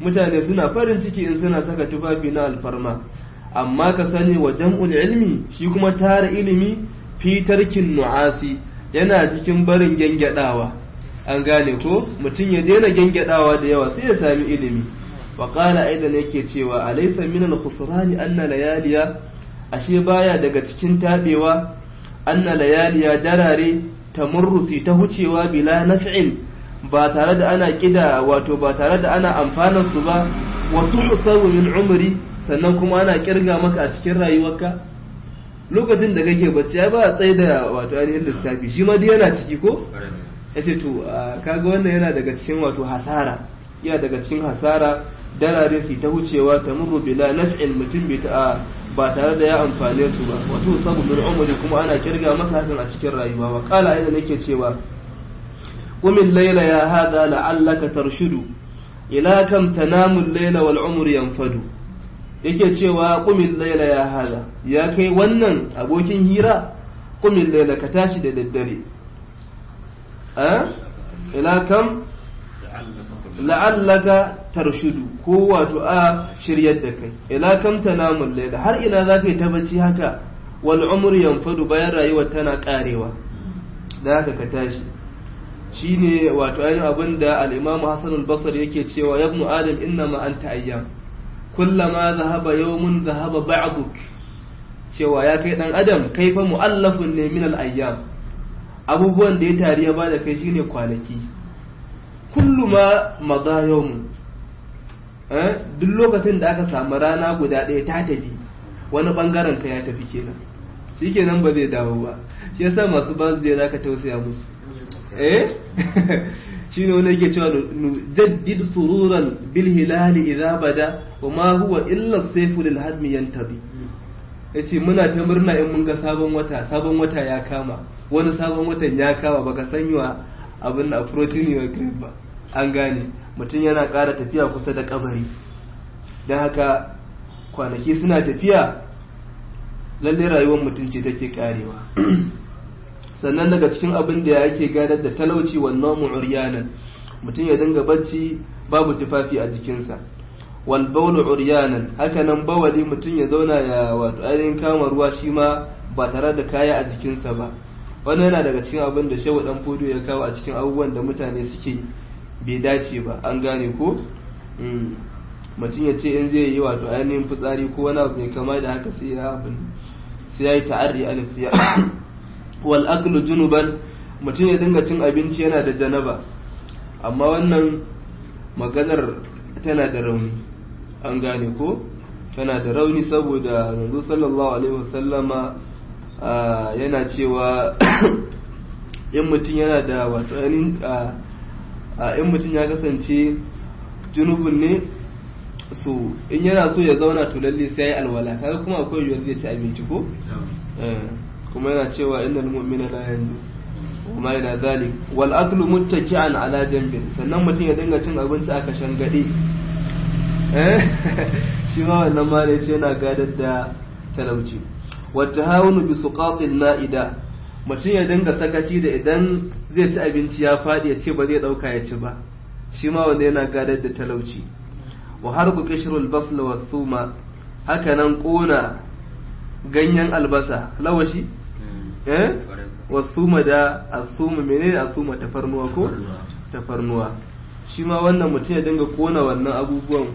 mutane suna farin ciki in suna saka tufafi na alfarma. Amma ka sani wa jam'ul ilmi shi kuma tara ilimi fi tarkin nu'asi yana cikin barin gengyadawa an gane ko? Mutum ya daina gengyadawa da yawa sai ya sami ilimi. Wa qala aidan yake cewa alaysa min al-khusrani anna layaliya? Ashe baya daga cikin tabewa anna layaliya darare tamurrusi ta hucewa bila naf'in. Ba tare da ana kida wato ba tare da ana amfanar su ba wa tuhsabu min umri sannan kuma ana ƙirga maka a cikin rayuwarka. Lokacin da kake bacci ba a tsaye da wato ainihin lissafi shi ma dai yana ciki ko? Yace to kaga wannan yana daga cikin wato hasara yana daga cikin hasara darare su ta wucewa ta murru bila naf'in mutum bai ta ba tare da ya amfane su ba. Wato sabu min umri kuma ana ƙirga masa hakan a cikin rayuwa wa qala ayyana nake cewa قم الليل يا هذا لعلك ترشد إلى كم تنام الليل والعمر ينفد yake cewa kumin laila ya hada ya kai wannan abokin hira kumin laila ka tashi da daddare a ila kam la'allaka tarshudu ko wato a shiryar da kai ila kam tanamun laila har ina za ka yi ta bacci haka wal umr yanfadu bayan rayuwar tana karewa da haka ka tashi shine wato ainihin abin da al-imam al-Basri yake cewa ya ibnu adam innama anta ayyam. Kullama zahaba yawmun zahaba ba'duk. Cewa ya kai dan adam kai fa mu'allafun ne min al-ayyam abubuwan da ya tari ya ba da kai shine kwanaki. Kullu ma madha yawmun. Eh duk lokacin da aka samu rana guda ɗaya ta tafi wani ɓangaren ka ya tafi kenan. Shikenan ba zai dawo ba. Shi yasa masu ba zai zaka tausaya musu. Eh? Shi ne wani yake cewa nujaddid sururan bil hilali idza ba da wa ma huwa illa sayfu lil hadmi yantabi ya ce muna ta murna in mun ga sabon wata sabon wata ya kama. Wani sabon watan ya kama baka sanywa abin da protein ya ba. An gane. Mutum yana ƙara tafiya kusa da kabari. Don haka kwanaki suna tafiya lalle rayuwar mutum ce take karewa sannan daga cikin abin da yake gadar da talauci wannan mu'uryanan mutum ya dinga bacci babu tufafi a jikinsa. Wal bawlu uryanan haka nan bawali mutum ya zauna ya wato ainihin kama ruwa shi ma ba tare da kaya a jikinsa ba. Wannan yana daga cikin abin da shehu dan fodo ya kawo a cikin abubuwan da mutane suke bai dace ba an gane ko? Mutum ya ce in zai yi wato ainihin fitsari ko wani abu mai kama da haka sai ya abin sai ya yi ta'arri alif ya wal aklu junuban mutum ya dinga cin abinci yana da janaba. Amma wannan maganar tana da rauni an gane ko? Tana da rauni saboda manzo sallallahu alaihi wasallama yana cewa in mutum yana da wato in mutum ya kasance junubun ne so in yana so ya zauna to lalle sai ya alwala. Kaga kuma akwai yiwuwar zai ci abinci ko? Kuma yana cewa innal mu'mina la yanjus kuma yana zalik. Wal aklu muttaki'an ala janbin. Sannan mutum ya dinga cin abinci aka shangade eh? Shi ma wannan ma ne yana gadar da talauci. Wa tahawunu bi suqatil na'ida mutum ya dinga sakaci da idan zai ci abinci ya faɗi ya ce ba zai ɗauka ya ci ba. Shi ma wanda yana gadar da talauci. Wa harbu qishrul basl wa thuma. Haka nan kona ganyen albasa. Lawashi eh? Wa thuma da asuma menene asuma? Tafarnuwa ko? Tafarnuwa. Shi ma wannan mutum ya dinga kona wannan abubuwan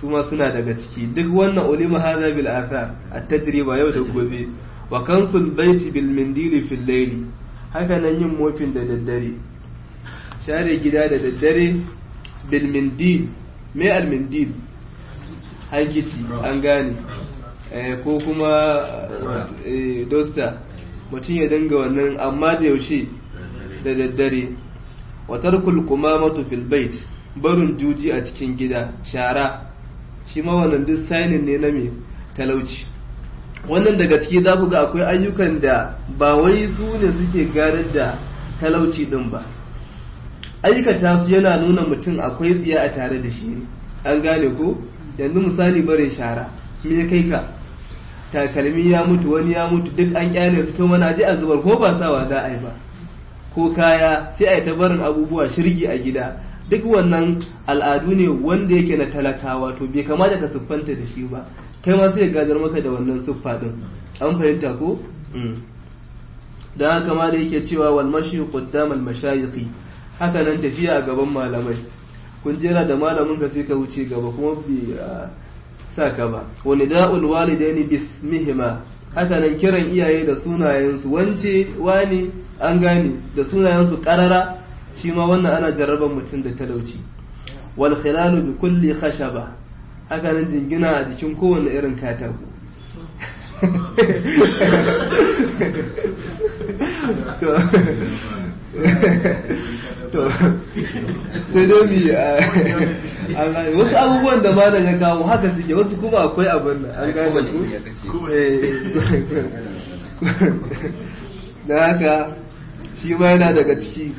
su ma suna daga ciki. Duk wannan ulima hadha bil athar at tajriba yau da gobe. Wa kansul baiti bil mindili fil layli. Haka nan yin mofin da daddare. Share gida da daddare bil mindil. Me al mindil? Hankici an gane. Eh, ko kuma eh, dosta. Mutum ya dinga wannan amma da yaushe? Da daddare. Wa tarkul qumamatu fil bait barin juji a cikin gida shara. Shi ma wannan duk sainin ne na me? Talauci. Wannan daga ciki za ku ga akwai ayyukan da ba wai su ne suke garar da talauci din ba. Aikata su yana nuna mutum akwai tsiya a tare da shi. An gane ko? Yanzu misali barin shara. Me kai ka? Takalmi ya mutu wani ya mutu duk an ƙyale su. To mana je a zubar ko ba sawa za a yi ba. Ko kaya sai a yi ta barin abubuwa shirgi a gida. Duk wannan al'adu ne wanda yake na talakawa to bai kamata ka siffanta da shi ba. Kai ma sai gadar maka da wannan siffa din. An fahimta ko? Dan haka ma da yake cewa wal mashi qaddam al mashayikhi. Haka nan tafiya a gaban malamai. Kun jera da malamin ka sai ka wuce gaba kuma bi sa ka ba. Wa nida'ul walidaini bismihima. Haka nan kiran iyaye da sunayensu. Wance wani an gane da sunayensu karara shi ma wannan ana jarraban mutum da talauci. Wal khilalu bi kulli khashaba. Haka nan jingina a jikin kowane irin katako. to sai dai mi wasu abubuwan da malam ya kawo haka suke wasu kuma akwai abin da an gane ku da haka shi ma yana daga ciki.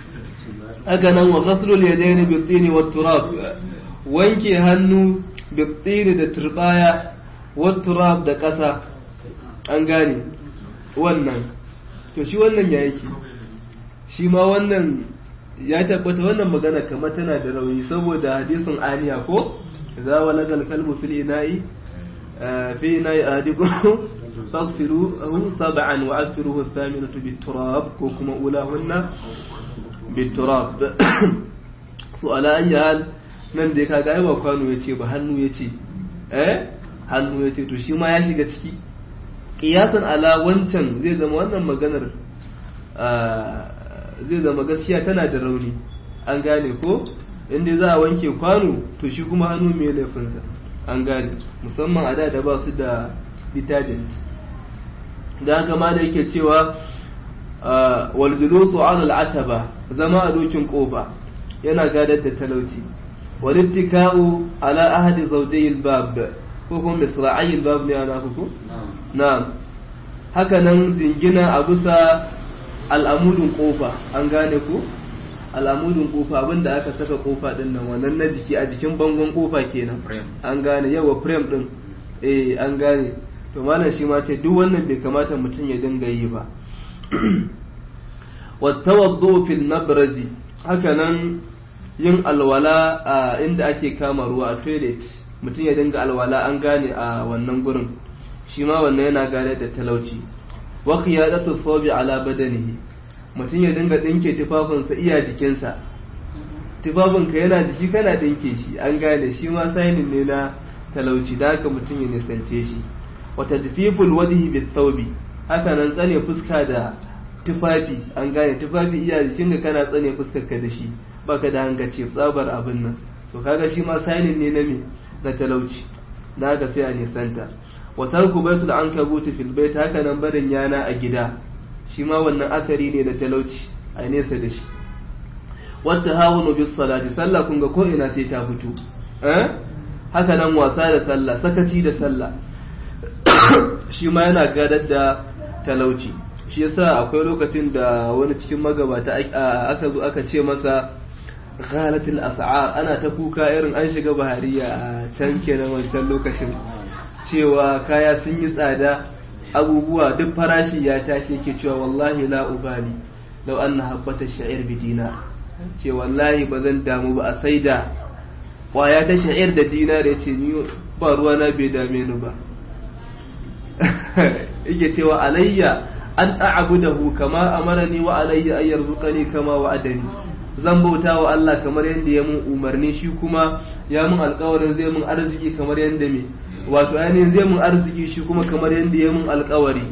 Haka nan wa ghaslul bi tini wa turab wanke hannu bi tini da turbaya wa turab da ƙasa. An gane wannan. To shi wannan ya yake shi ma wannan ya tabbata wannan magana kamar tana da rauni saboda hadisin aniya ko? Za wa lagal kalbu fil ina'i fi ina'i ahadikum faghfiruhu sab'an wa afiruhu thaminatu bit turab ko kuma ulahunna bit turab su ala hal nan da kaga ai ba kwano ya ce ba hannu ya ce eh hannu ya ce to shi ma ya shiga ciki. Kiyasan ala wancan zai zama wannan maganar zai zama gaskiya tana da rauni. An gane ko? Inda za a wanke kwano to shi kuma hannu mai laifinsa. An gane. Musamman a da da ba su da detergent. Da haka ma da yake cewa waljulusu ala al'ataba zama a dokin ƙofa yana gadar da talauci. Walittika'u ala ahadi zawjayil bab ko kuma misra'ayil bab ne ana ku na'am. Haka nan jingina a bisa al'amudin ƙofa an gane ku? Al'amudin ƙofa abin da aka saka ƙofa ɗin nan wannan na jiki a jikin bangon ƙofa kenan. An gane yawa frame din. Eh an gane. To malam shi ma ce duk wannan bai kamata mutum ya dinga yi ba. Wattawaddu fil nabrazi haka nan yin alwala a inda ake kama ruwa a toilet mutum ya dinga alwala an gane a wannan gurin. Shi ma wannan yana gane da talauci. Wa khiyadatu thawbi ala badanihi. Mutum ya dinga dinke tufafinsa iya jikinsa. Tufafinka yana jiki kana dinke shi an gane shi ma sainin ne na talauci da haka mutum ya nisance shi. Wa tadfiful wajhi bit thawbi haka nan tsane fuska da tufafi an gane tufafi iya jikinka kana tsane fuskar ka da shi baka da hangace tsabar abin nan. To kaga shi ma sainin ne na me na talauci da haka sai a nisanta. Wa tarku baitul ankabut fil bait haka nan barin yana a gida. Shi ma wannan asari ne da talauci a nesa da shi. Wata hawunu bis salati sallah kun ga ko ina sai ta fito. Eh? Haka nan wasa da sallah sakaci da sallah. Shi ma yana gadar da talauci. Shi yasa akwai lokacin da wani cikin magabata aka zo aka ce masa ghalatul as'ar ana ta kuka irin an shiga bahariya a can kenan wancan lokacin. Cewa kaya sun yi tsada abubuwa duk farashi ya tashi yake cewa wallahi la ubali law anna habbata sha'ir bi dinar. Ce wallahi ba zan damu ba a saida. Kwaya ta sha'ir da dinar ya ce ni ba ruwa na bai dame ni ba. Yake cewa alayya an a'budahu kama amarani wa alayya an yarzuqani kama wa'adani. Zan bauta wa Allah kamar yadda ya mun umarni shi kuma ya mun alƙawarin zai mun arziki kamar yadda me wato ainihin zai mun arziki shi kuma kamar yadda ya mun alƙawari.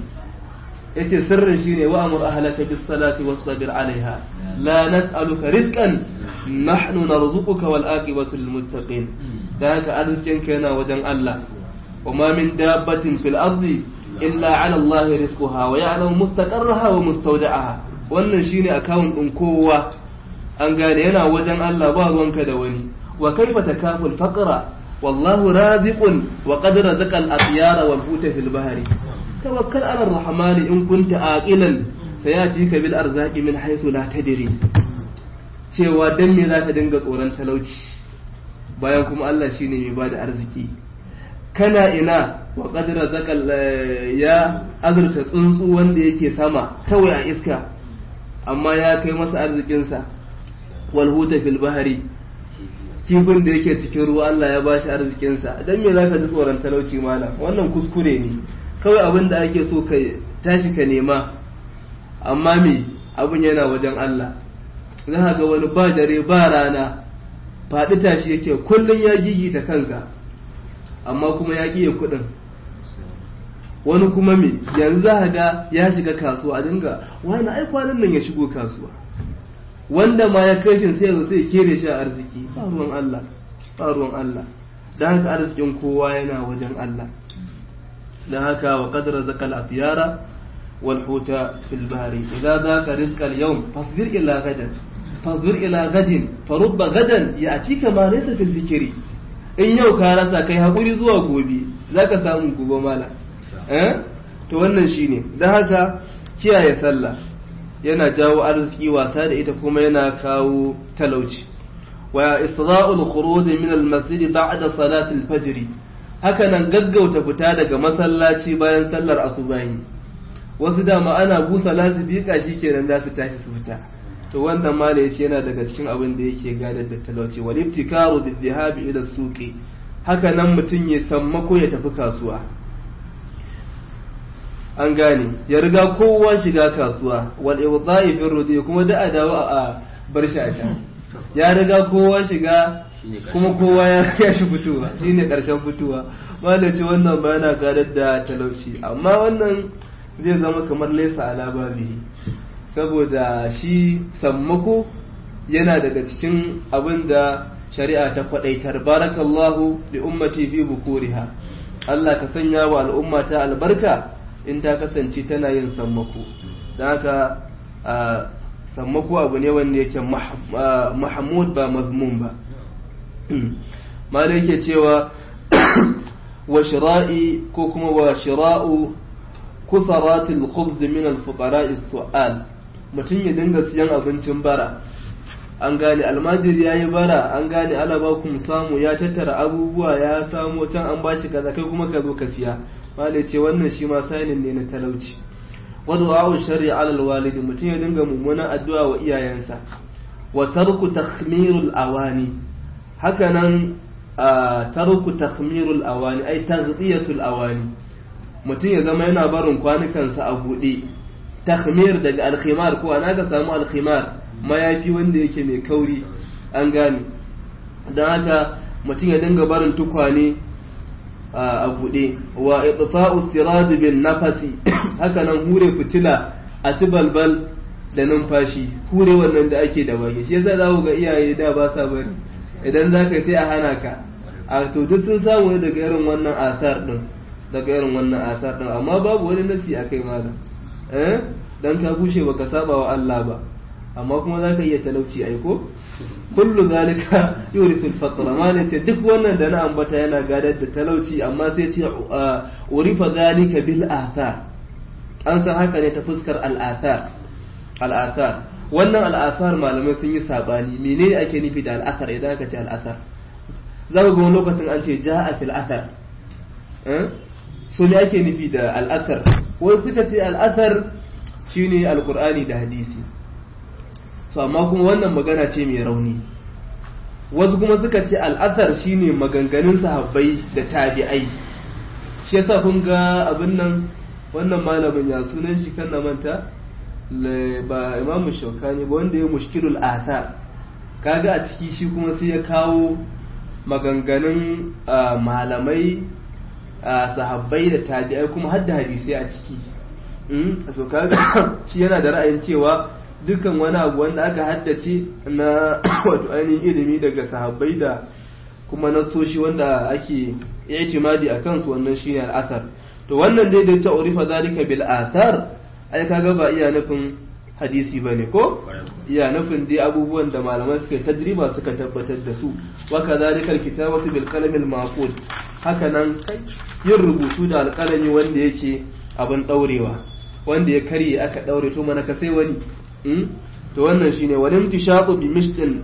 Yace sirrin shine wa amur ahlaka bis salati wasbir alaiha. La nas'aluka rizqan nahnu narzuquka wal aqibatu lil muttaqin. Dan haka arzikin ka yana wajen Allah. Wa ma min dabbatin fil ardi illa ala Allah rizquha wa ya'lamu mustaqarraha wa mustawda'aha. Wannan shine account din kowa. An gane yana wajen Allah ba ruwanka da wani. Wa kaifa takaful faqra? Wallahu raziqun wa qad razaqa al-atyara wal huta fil bahri. Tawakkal ala ar-rahmani in kunta aqilan sayatika bil arzaqi min haythu la tadri. Cewa dan me zaka dinga tsoron talauci? Bayan kuma Allah shine mai ba da arziki. Kana ina? Wa qad razaqa ya azurta tsuntsu wanda yake sama kawai a iska amma ya kai masa arzikinsa. Walhuta fil bahari kifin da yake cikin ruwa Allah ya bashi arzikinsa. Dan me zaka ji tsoron talauci malam? Wannan kuskure ne. Kawai abin da ake so ka tashi ka nema. Amma me? Abin yana wajen Allah. Za ga wani ba dare ba rana faɗi tashi yake kullum ya gigita kansa amma kuma ya ƙiye kuɗin. Wani kuma me? Yanzu za ga ya shiga kasuwa a dinga wani ai kwanan nan ya shigo kasuwa. Wanda ma ya kai shi sai sai kere shi a arziki. Ba ruwan Allah ba ruwan Allah. Dan haka arzikin kowa yana wajen Allah. Dan haka wa qadra zakal atiyara wal huta fil bahri. Idza zaka rizqal yawm fasbir ila gadan fasbir ila gadin fa rubba gadan ya'tika ma laysa fil in yau ka rasa kai haƙuri zuwa gobe zaka samu gobe mala eh? To wannan shine. Dan haka kiyaye sallah. Yana jawo arziki wasa da ita kuma yana kawo talauci. Wa isra'ul khuruj min al-masjid ba'da salati al-fajr haka nan gaggauta fita daga masallaci bayan sallar asubahi. Wasu dama ana busa lasu bika kenan za su tashi su fita. To wannan mala ya ce yana daga cikin abin da yake gadar da talauci. Wal ibtikaru bil dhahabi ila suqi. Haka nan mutum ya sammako ya tafi kasuwa. An gane ya riga kowa shiga kasuwa. Wal ibda'i fi rudi kuma da a dawo a bar shi a can. Ya riga kowa shiga kuma kowa ya shi fitowa. Shine ƙarshen fitowa. Malai ce wannan ba yana gadar da talauci. Amma wannan zai zama kamar laisa ala babihi saboda shi sammako yana daga cikin abin da shari'a ta kwadaitar barakallahu li ummati fi bukuriha. Allah ka sanya wa al'umma ta albarka in ta kasance tana yin sammako. Don haka sammako abu ne wanda yake mahmud ba mazmum ba. Ma da yake cewa wa shira'i ko kuma wa shira'u kusaratil khubz min al fuqara'i su'al. Mutum ya dinga siyan abincin bara. An gane almajiri ya yi bara an gane ana ba samu ya tattara abubuwa ya samo can an bashi kaza kai kuma ka zo ka siya. Malai ce wannan shi ma sainin ne na talauci. Wa du'a'u sharri 'ala alwalidi mutum ya dinga mummunan addu'a wa iyayensa. Wa tarku takhmirul awani. Haka nan tarku takhmirul awani ai taghdiyatul awani. Mutum ya zama yana barin kwanukansa a buɗe. Takhmir daga alkhimar ko ana ka samu alkhimar? Mayafi wanda yake mai kauri an gane. Don haka mutum ya dinga barin tukwane a buɗe. Wa itfa'u sirad bin nafasi. Haka nan hure fitila a ci balbal da numfashi. Hure wannan da ake da baki shi yasa za ku ga iyaye da ba sa bari. Idan za ka sai a hana ka. A to duk sun samu daga irin wannan asar din daga irin wannan asar din amma babu wani nasi a kai malam. Eh? Dan ka bushe baka saba wa Allah ba. Amma kuma za ka iya talauci ai ko? Kullu zalika yurisul faqra ma ce duk wannan da na ambata yana gadar da talauci amma sai ce urifa zalika bil athar. An san haka ne ta fuskar al athar al athar wannan al athar malamai sun yi saɓani menene ake nufi da al athar idan aka ce al athar za ga wani lokacin an ce ja'a fil athar. So me ake nufi da al athar wasu suka ce al athar shine alqur'ani da hadisi. So amma kuma wannan magana ce mai rauni. Wasu kuma suka ce al'asar shine maganganun sahabbai da tabi'ai. Shi yasa kun ga abin nan wannan malamin ya sunan shi kan na manta? Ba imamu shaukani ba wanda ya mushkilul athar. Kaga a ciki shi kuma sai ya kawo maganganun malamai ah, sahabbai da tabi'ai kuma hadda hadisai a ciki. Mm, so kaga shi yana da ra'ayin cewa dukkan wani abu wanda aka haddace na wato ainihin ilimi daga sahabbai da kuma nasoshi wanda ake i'timadi a kansu wannan shine al'athar. To wannan dai da ta urifa zalika bil athar ai kaga ba iya nufin hadisi ba ne ko? Iya nufin dai abubuwan da malaman suka yi tajriba suka tabbatar da su. Wa kadhalika al kitabatu bil qalam al maqul. Haka nan yin rubutu da alƙalami wanda yake abin daurewa wanda ya karye aka daure to mana ka sai wani? To wannan shine wani tishaqu bi mishtin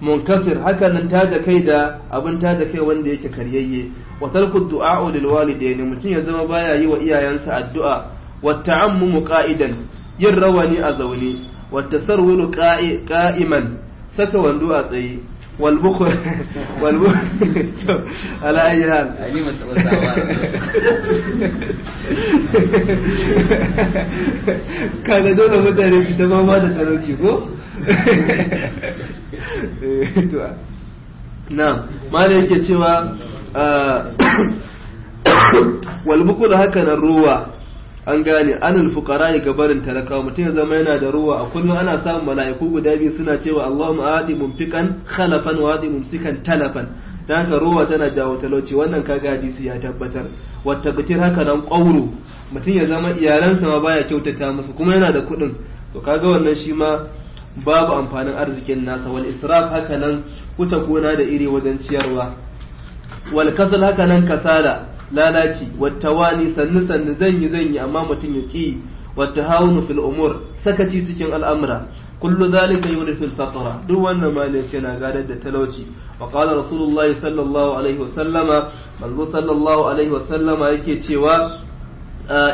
munkasir. Haka nan taja kai da abin taja kai wanda yake karyayye. Wa tarku du'a lil walidaini mutum ya zama baya yi wa iyayensa addu'a. Wa ta'ammumu qa'idan yin rawani a zaune. Wa tasarwulu qa'i qa'iman saka wando a tsaye. Hal Ali ban taɓa sawa kaga dole mutane su ta ma da talauci ko na ma da yake cewa walbuku da haka na ruwa an gane anil fuqara ga barin talakawa mutum ya zama yana da ruwa. A kullum ana samun mala'iku guda biyu suna cewa Allahumma adi mumfikan khalafan wa adi mumsikan talafan. Dan haka ruwa tana jawo talauci. Wannan kaga hadisi ya tabbatar. Wata bitir haka nan ƙwauro. Mutum ya zama iyalansa ma baya kyautata musu kuma yana da kuɗin. To kaga wannan shi ma babu amfanin arzikin nasa. Wal israf haka nan wuce gona da iri wajen ciyarwa. Wal kasal haka nan kasala. Lalaci wattawani sannu sannu zan yi zan yi amma mutum ya ki wata haunu fil umur sakaci cikin al'amura. Kullu zalika yurisu al-faqra duk wannan malin yana gadar da talauci. Wa qala rasulullahi sallallahu alaihi wa sallama manzo sallallahu alaihi wa sallama yake cewa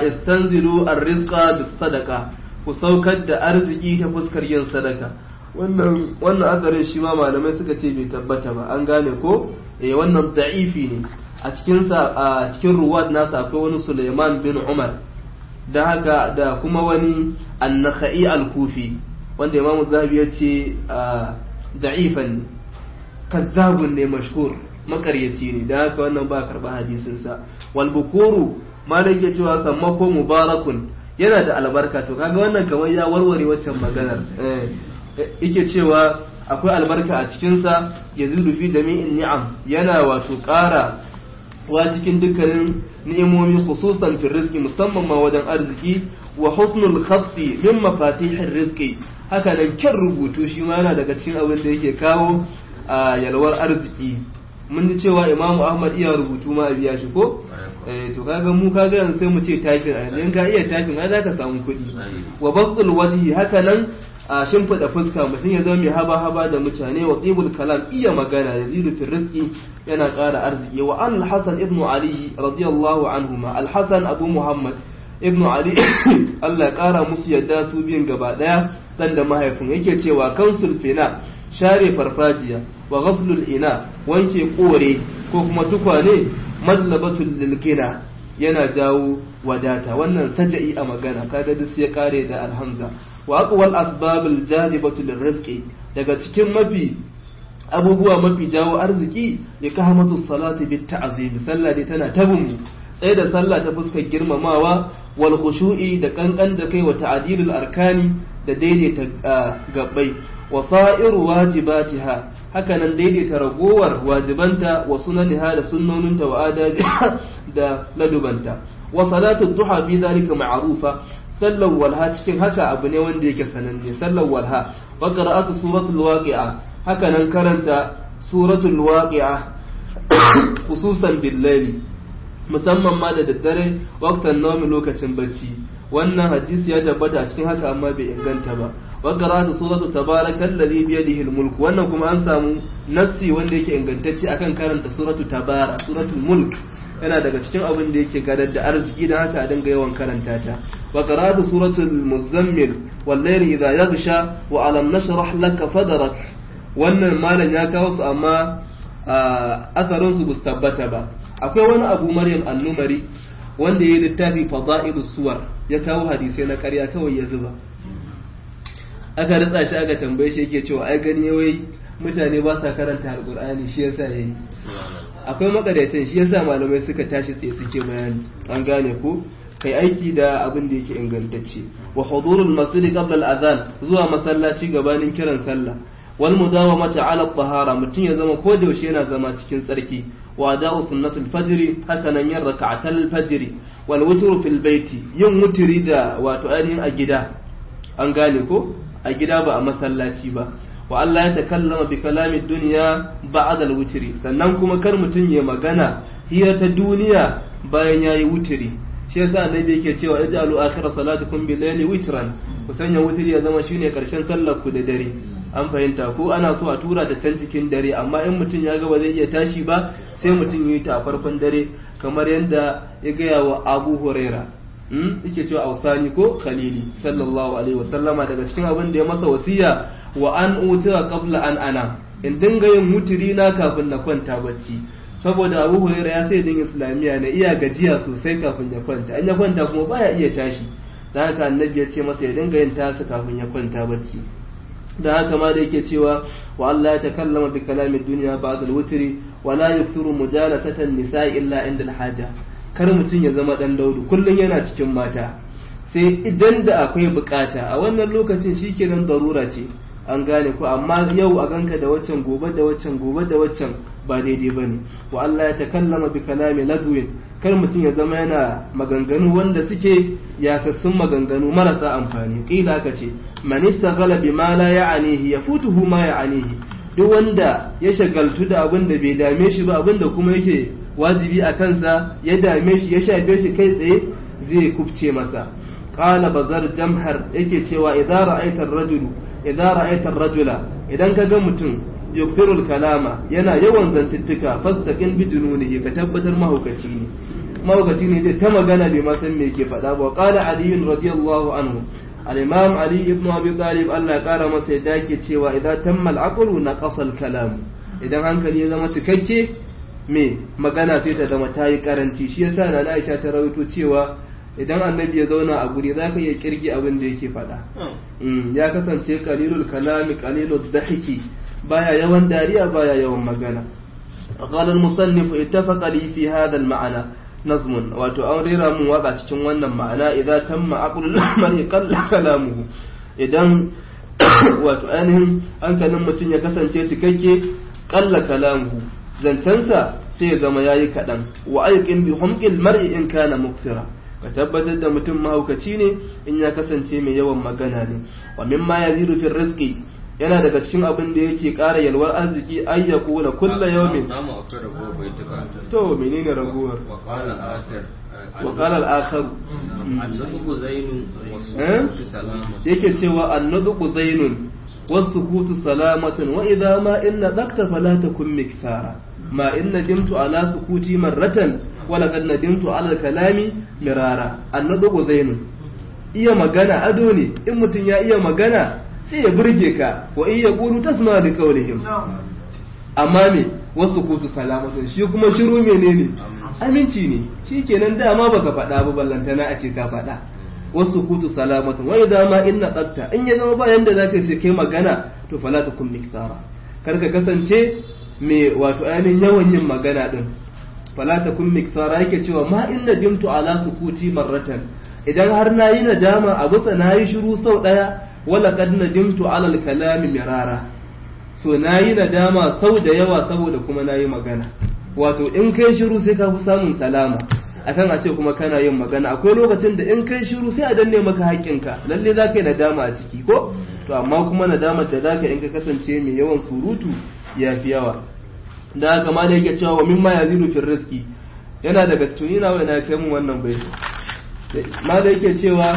istanzilu ar-rizqa bis sadaqa ku saukar da arziki ta fuskar yin sadaka. Wannan wannan azarin shi ma malamai suka ce bai tabbata ba. An gane ko? Eh wannan da'ifi ne. A cikin sa a cikin ruwad nasa akwai wani Sulaiman bin Umar da haka da kuma wani an-Nakhai al-Kufi wanda Imam Zahabi ya ce da'ifan kazzabun ne mashhur makaryaci ne da haka wannan ba karɓa hadisin sa wal bukuru malam ya cewa sammako mubarakun yana da albarka. To kaga wannan kamar ya warware waccan maganar. Yake cewa akwai albarka a cikinsa ya zidu fi jami'in ni'am yana wato ƙara wa cikin dukkanin ni'imomi khususan fi rizqi musamman ma wajen arziki wa husnul khatti min mafatihir rizqi. Haka nan kyan rubutu shi ma yana daga cikin abin da yake kawo a yalwar arziki. Mun ji cewa imamu ahmad iya rubutu ma a biya shi ko? Eh to kaga mu kaga yanzu sai mu ce typing a ka iya typing ai zaka samu kuɗi. Wa basdul wajhi haka nan a shimfiɗa fuska mutum ya zama mai haba haba da mutane wa qibul kalam iya magana ya zidu fi rizqi yana ƙara arziki. Wa an hasan ibnu ali radiyallahu anhuma al hasan abu muhammad ibnu ali Allah ƙara musu yadda su biyun gaba ɗaya dan da mahaifin yake cewa kansul fina share farfajiya wa ghaslul ina wanke kore ko kuma tukwane madlabatul lilgina yana jawo wadata. Wannan saja'i a magana kaga duk ya kare da alhamza. Wa aqwal asbabul jalibatu lirrizqi. Daga cikin mafi abubuwa mafi jawo arziki ya kahamatu salati bit ta'zim. Sallah dai tana tabun sai da sallah ta fuskar girmamawa wal khushu'i da kankan da kai wa ta'dilul arkani da daidaita gabbai. Wa sa'iru wajibatiha. Haka nan daidaita ragowar wajibanta wa sunaniha da sunnoninta wa adabi da ladubanta. Wa salatu duha bi zalika ma'rufa. Sallar walha cikin haka abu ne wanda yake sananne. Sallar walha. Wa qira'atu suratul waqi'a. Haka nan karanta suratul waqi'a khususan bil musamman ma da daddare waqtan nawmi lokacin bacci. Wannan hadisi ya tabbata a cikin haka amma bai inganta ba. Wa qira'atu suratu tabarakal ladhi bi yadihi mulk. Wannan kuma an samu nassi wanda yake ingantacce akan karanta suratu tabara suratul mulk. Yana daga cikin abin da yake gadar da arziki da haka a dinga yawan karanta ta. Wa qara'atu suratul muzammil wal layli idha yaghsha wa alam nashrah laka sadrak. Wannan malam ya kawo su amma asarin su tabbata ba. Akwai wani abu maryam annumari wanda ya littafi fada'ilus suwar ya kawo hadisai na ƙarya kawai ya zuba. Aka ritsa shi aka tambaye shi yake cewa ai gani wai mutane ba sa karanta alqur'ani shi yasa yayi akwai makadaicin shi yasa malamai suka tashi tsaye suke bayani. An gane ko kai aiki da abin da yake ingantacce. Wa hudurul masjid qabla al-adhan zuwa masallaci gabanin kiran sallah. Wal mudawamata ala tahara mutum ya zama ko da yaushe yana zama cikin tsarki. Wa ada'u sunnatul fajr haka nan yin rak'atal fajr wal witru fil baiti yin wutiri da wato ainihin a gida. An gane ko? A gida ba a masallaci ba. Wa Allah ya takallama bi kalamin duniya ba'da al-witri. Sannan kuma kar mutum ya magana hira ta duniya bayan yayi wutiri shi yasa annabi yake cewa ij'alu akhir salatikum bil layli witran. Ku sanya wutiri ya zama shine ƙarshen sallar ku da dare. An fahimta ko? Ana so a tura ta can cikin dare amma in mutum ya ga ba zai iya tashi ba sai mutum yi ta a farkon dare kamar yadda ya gaya wa Abu Huraira. Yake cewa ausani ko khalili sallallahu alaihi wasallama daga cikin abin da ya masa wasiya wa an utira qabla an ana. In dinga yin mutiri na kafin na kwanta bacci. Saboda Abu Hurairah ya sai din islamiya na iya gajiya sosai kafin ya kwanta. An ya kwanta kuma baya iya tashi. Dan haka annabi ya ce masa ya dinga yin tasa kafin ya kwanta bacci. Da haka ma da yake cewa wa Allah ya takallama bi kalamin duniya ba'd al-witri wa la yukthiru mujalasatan nisa'i illa inda al-haja kar mutum ya zama dan daudu. Kullum yana cikin mata. Sai idan da akwai buƙata. A wannan lokacin shikenan darura ce. An gane ko amma yau a ganka da waccan gobe da waccan gobe da waccan ba daidai ba ne wa Allah ya takallama bi kalami ladwin kar mutum ya zama yana maganganu wanda suke yasassun maganganu marasa amfani. Kila aka ce man istaghala bima la ya'anihi yafutuhu ma ya'anihi. Duk wanda ya shagaltu da abin da bai dame shi ba abin da kuma yake wajibi a kansa ya dame shi ya shafe shi kai tsaye zai kubce masa. Qala bazar jamhar yake cewa idza ra'aita ar-rajulu idza ra'aita ar-rajula idan ka ga mutum yukthirul kalama yana yawan zantuttuka fastaqin bi jununihi ka tabbatar mahaukaci ne. Mahaukaci ne zai ta magana bai ma san me yake faɗa ba. Qala ali radiyallahu anhu al-imam ali ibn abi talib Allah ya kara masa yadda yake cewa idza tamma al-aqlu naqasa al-kalam idan hankali ya zama cikakke me magana sai ta zama ta yi karanci shi yasa na Aisha ta rawaito cewa idan annabi ya zauna a guri za ka iya kirgi abin da yake faɗa ya kasance qalilul kalami qalilud dhahiki baya yawan dariya baya yawan magana قال المصنف اتفق لي في هذا المعنى نظم wato an rera mun waka cikin wannan ma'ana idan tamma aqlul mari qalla kalamuhu idan wato ainihin hankalin mutum ya kasance cikakke qalla kalamuhu zancensa sai ya zama yayi kaɗan wa aiqin bi humqil mar'i in kana muktira ka tabbatar da mutum mahaukaci ne in ya kasance mai yawan magana ne wa mimma yazidu fi rizqi yana daga cikin abin da yake ƙara yalwar arziki ay ya kula kulla yawmin namu akwai ragowar baituka to menene ragowar wa qala al-akhir wa qala al-akhar annabu zainun Eh? wasu salama yake cewa annadqu zainun والسكوت سلامة وإذا ما إن ضقت فلا تكن مكثارا ما إن ندمت على سكوتي مرة wala qad nadimtu ala kalami mirara annadu zainu iya magana ado ne in mutum ya iya magana sai ya burge ka wa iya qulu tasma li qawlihim amma me wasu kutu salamatu shi kuma shiru menene aminci ne shikenan dama baka faɗa ba ballantana a ce ka faɗa wasu kutu salamatu wa idza ma inna tsafta in ya zama bayan da zaka ce kai magana to fala miktara kar ka kasance mai wato ainihin yawan yin magana din fala ta kun miktara yake cewa ma inna dimtu ala sukuti marratan. Idan har na yi nadama a bisa na yi shiru sau ɗaya wala kad nadimtu ala al-kalami mirara. So na yi nadama sau da yawa saboda kuma na yi magana. Wato in kai shiru sai ka fi samun salama. Akan a ce kuma kana yin magana. Akwai lokacin da in kai shiru sai a danne maka haƙƙinka. Lalle za ka yi nadama a ciki ko? To amma kuma nadamar da za ka in ka kasance mai yawan surutu ya fi yawa. Da haka ma da yake cewa wa mimma yazidu fi rizqi. Yana daga tuni na wai na kai mun wannan bai ma da yake cewa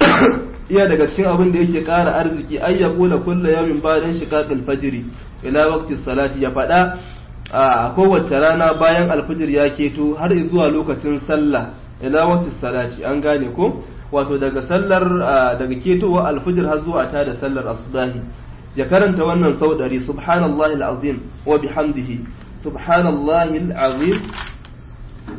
iya daga cikin abin da yake ƙara arziki ay yaqula kullu yawmin ba'da shiqaqil fajri ila waqti salati. Ya faɗa a kowace rana bayan alfijir ya keto har zuwa lokacin sallah ila wata salati. An gane ko? Wato daga sallar daga ketowa alfijir har zuwa ta da sallar asubahi. Ya karanta wannan sau ɗari subhanallahi al'azim wa bihamdihi subhanallahi al'azim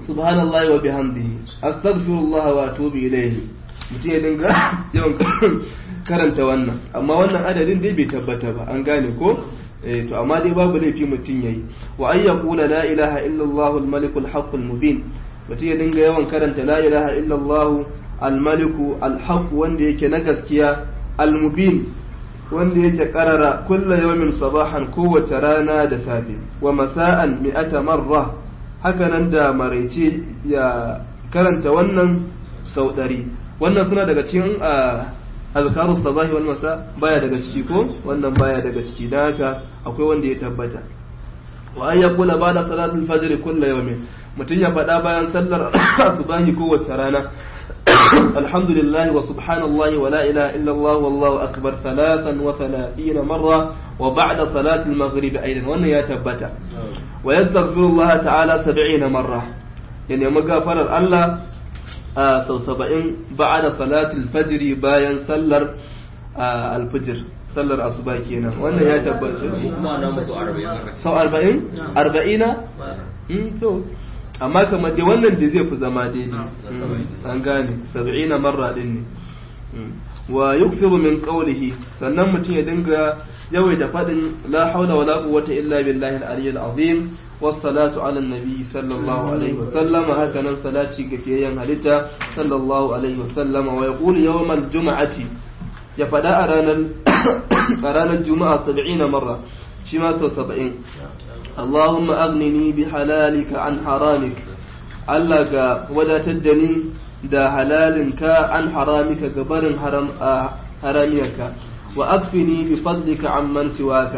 subhanallahi wa bihamdihi astaghfirullah wa atubu ilayhi. Mutum ya dinga yawan karanta wannan. Amma wannan adadin dai bai tabbata ba an gane ko? Eh to amma dai babu laifi mutum yayi wa ay yaqula la ilaha illa allah al malik al haqq al mubin. Mutum ya dinga yawan karanta la ilaha illa allah al malik al haqq wanda yake na gaskiya al mubin wanda yake karara kulla yawmin sabahan kowace rana da safe wa masa'an mi'ata marra. Haka nan da maraice ya karanta wannan sau ɗari. Wannan suna daga cikin azkaru sabahi wal masa baya daga ciki ko? Wannan baya daga ciki. Dan haka akwai wanda ya tabbata. Wa an yaqula ba'da salatul fajr kullu yawmin. Mutun ya faɗa bayan sallar subahi kowace rana. Alhamdulillah wa subhanallah wa la ilaha illa Allah wallahu akbar 33 marra wa ba'da salatul maghrib aidan wannan ya tabbata. Wa yastaghfirullah ta'ala 70 marra. Yani magafarar Allah sau saba'in ba'ada salatul fajri bayan sallar alfijir sallar asuba kenan. Wannan ya tabbata. Sau arba'in? Arba'ina? So amma kamar dai wannan da zai fi zama daidai. Hmm, an gane. Sab'ina marra din ne. Hmm. Wa yukthiru min qawlihi. Sannan mutum ya dinga yawaita faɗin la hawla wala quwwata illa billahi al-aliyyil azim was ala nabi sallallahu alaihi wasallam haka nan salati ga fiyayen halitta sallallahu alaihi wasallam wa yaqulu yawm al-jum'ati ya fada a ranar ranar juma'a 70 marra. Shi ma sau 70 اللهم أغنني بحلالك عن حرامك ألك ولا تدني دا حلالك عن حرامك قبر حرام حراميك وأكفني بفضلك عمن سواك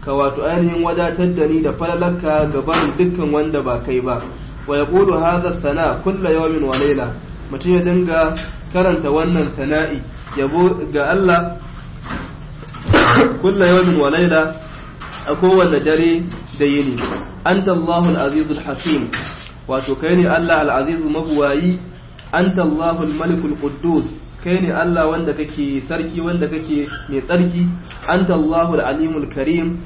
ka wato ainihin wadatar da ni da falalarka ga barin dukkan wanda ba kai ba wa yaqulu hadha sana kulla yawmin wa layla mutum ya dinga karanta wannan sana'i yabo ga Allah kulla yawmin wa layla a kowanne dare da yini. Anta Allahu al-aziz al-hakim wato kai ne Allah al-aziz mabuwayi. Anta Allahu al-malik kai ne Allah wanda kake sarki wanda kake mai tsarki. Anta Allahu al-alimul karim.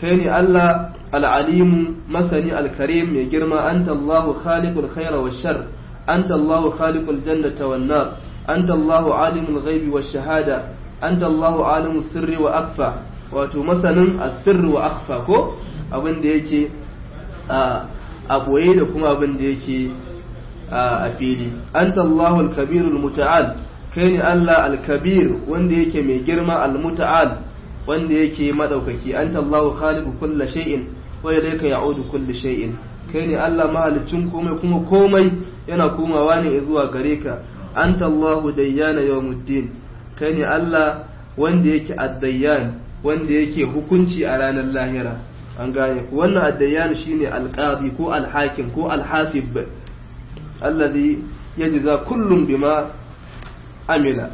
Kai ne Allah al'alimu masani al-karim mai girma. Anta Allahu khaliqul khaira wa shar. Anta Allahu khaliqul jannata wan nar. Anta Allahu alimul ghaibi wash shahada. Anta Allahu alimul sirri wa akfa wato masanin as-sirri wa akfa ko? Abin da yake a ɓoye da kuma abin da yake a fili. Anta Allahu al-kabirul muta'al. Kai ne Allah al-kabir wanda yake mai girma al-muta'al wanda yake madaukaki. Anta Allahu khaliqu kulli shay'in wa ilayka ya'udu kulli shay'in. Kai ne Allah mahalicin komai kuma komai yana komawa ne zuwa gare ka. Anta Allahu dayyana yawmuddin. Kai ne Allah wanda yake addayyan wanda yake hukunci a ranar lahira. An gane wannan addayyan shine alqadi ko alhakim ko alhasib alladhi yajza kullum bima amila.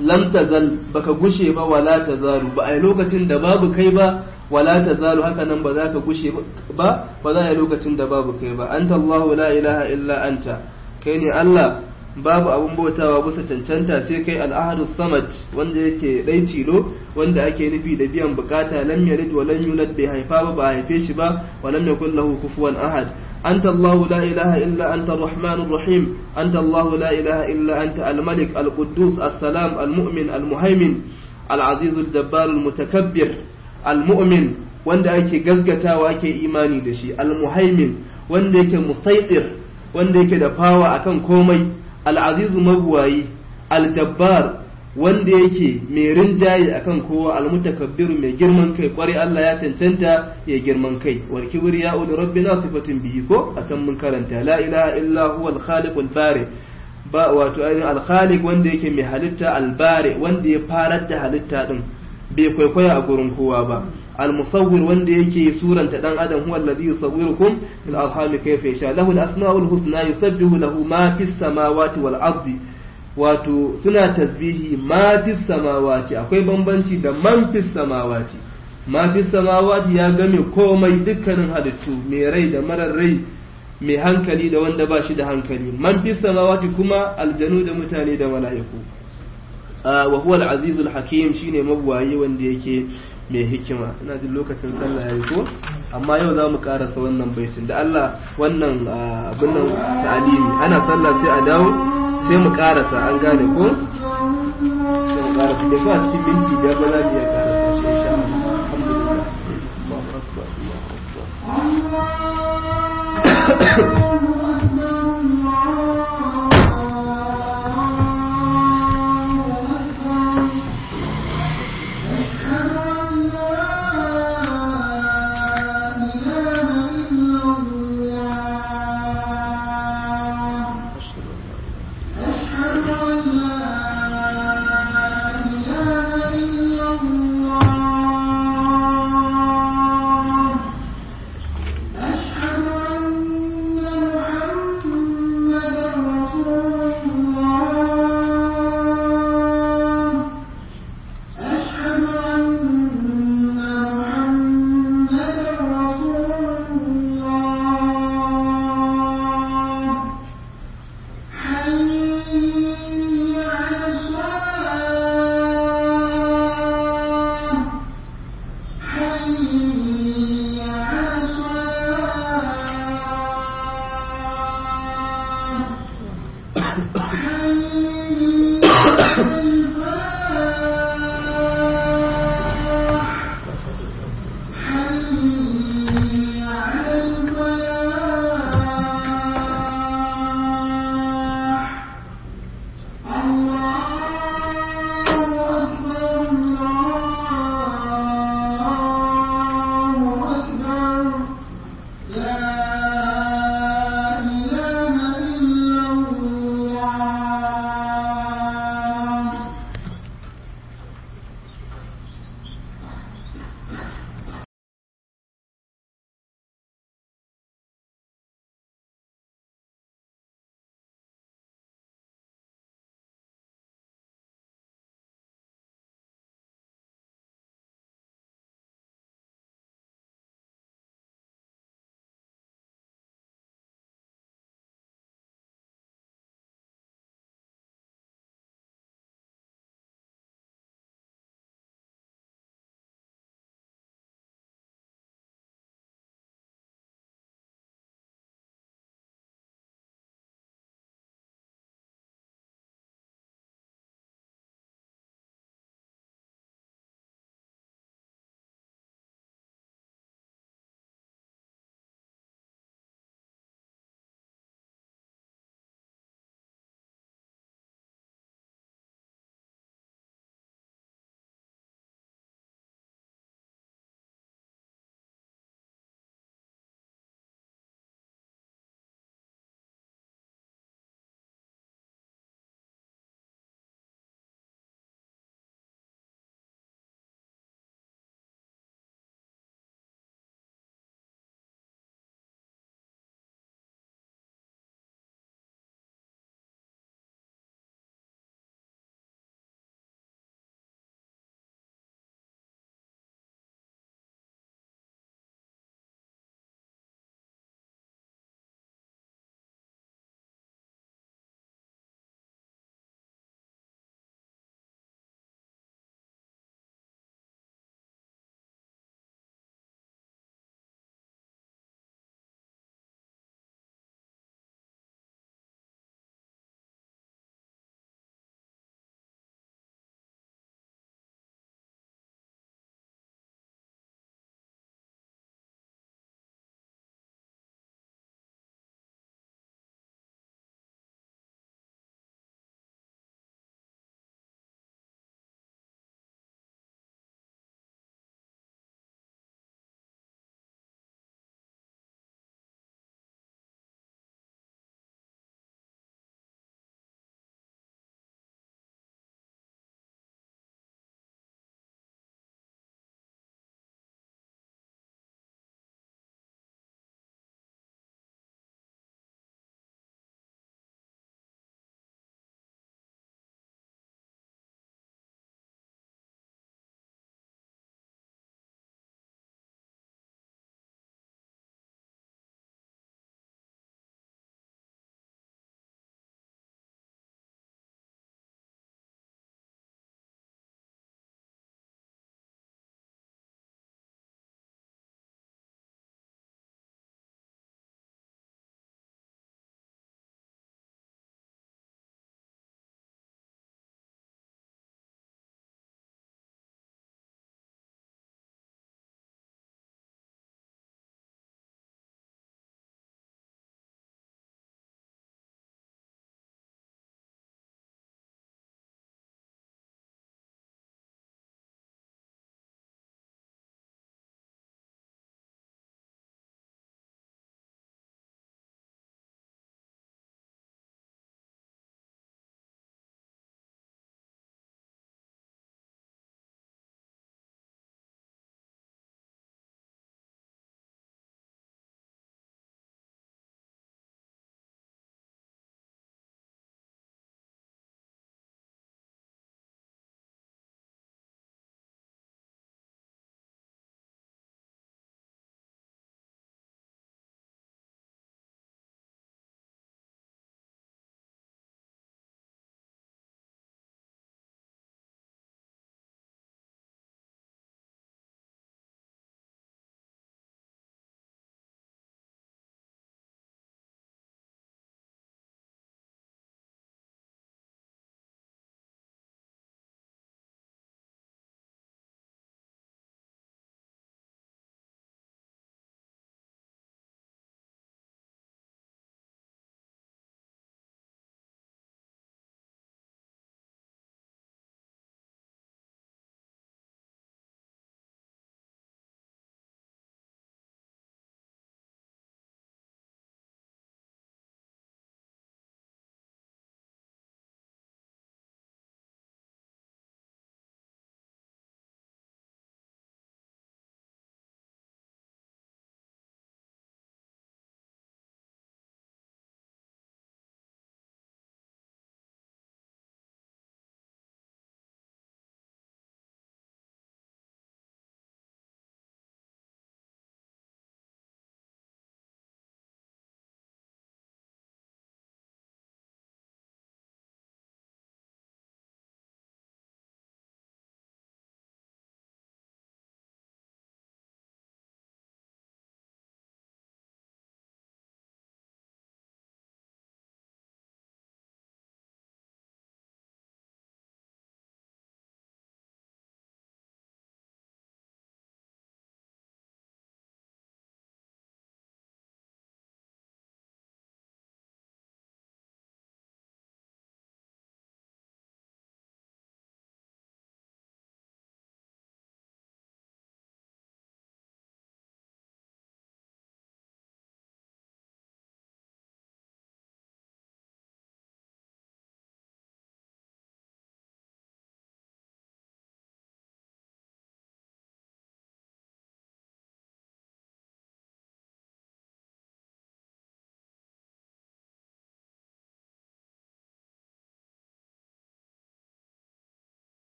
Lam tazal baka gushe ba wala tazalu. Ba a lokacin da babu kai ba wala tazalu. Haka nan ba za ka gushe ba ba za a lokacin da babu kai ba. Anta Allahu la ilaha illa anta. Kai ne Allah. babu abun bautawa bisa cancanta sai kai al'ahadu samad wanda yake dai tilo wanda ake nufi da biyan buƙata lam yalid wa lam yulad bai haifa ba ba haife shi ba wa lam yakul lahu kufuwan ahad. Anta allah la ilaha illa anta arrahmanur rahim. Anta allah la ilaha illa anta al-malik al-quddus as-salam al-mu'min al-muhaimin al-aziz al-jabbar al-mutakabbir. Al-mu'min wanda ake gaskatawa ake imani da shi. Al-muhaimin wanda yake musaitir wanda yake da fawa akan komai. Al'azizu mabuwayi aljabbar wanda yake mai rinjaye akan kowa almutakabbiru mai girman kai ƙwarai Allah ya cancanta ya girman kai. Wal kibriya ul rabbina sifatin bihi ko? A can mun karanta. La ilaha illa huwa al khaliqul bari ba wato ainihin al khaliq wanda yake mai halitta al bari wanda ya farar da halitta din. Bai kwaikwaya a gurin kowa ba. Al musawwir wanda yake suranta dan adam huwa alladhi yusawwirukum fil arham kayfa yasha. Lahu al asmaul husna yusabbihu lahu ma fis samawati wal ardi. Wato suna tasbihi ma fis samawati. Akwai bambanci da man fis samawati. Ma fi samawati ya game komai dukkanin halittu mai rai da marar rai mai hankali da wanda ba shi da hankali. Man fi samawati kuma aljanu da mutane da mala'iku. Wa huwa al-azizul hakim shine mabuwayi wanda yake mai hikima ina jin lokacin sallah yayi ko amma yau za mu karasa wannan baitin da Allah wannan abin nan ta'alimi ana sallah sai a dawo sai mu karasa an gane ko sai mu karasa da ko a cikin minti biyar ba za mu iya karasa shi insha Allah alhamdulillah Allahu akbar Allahu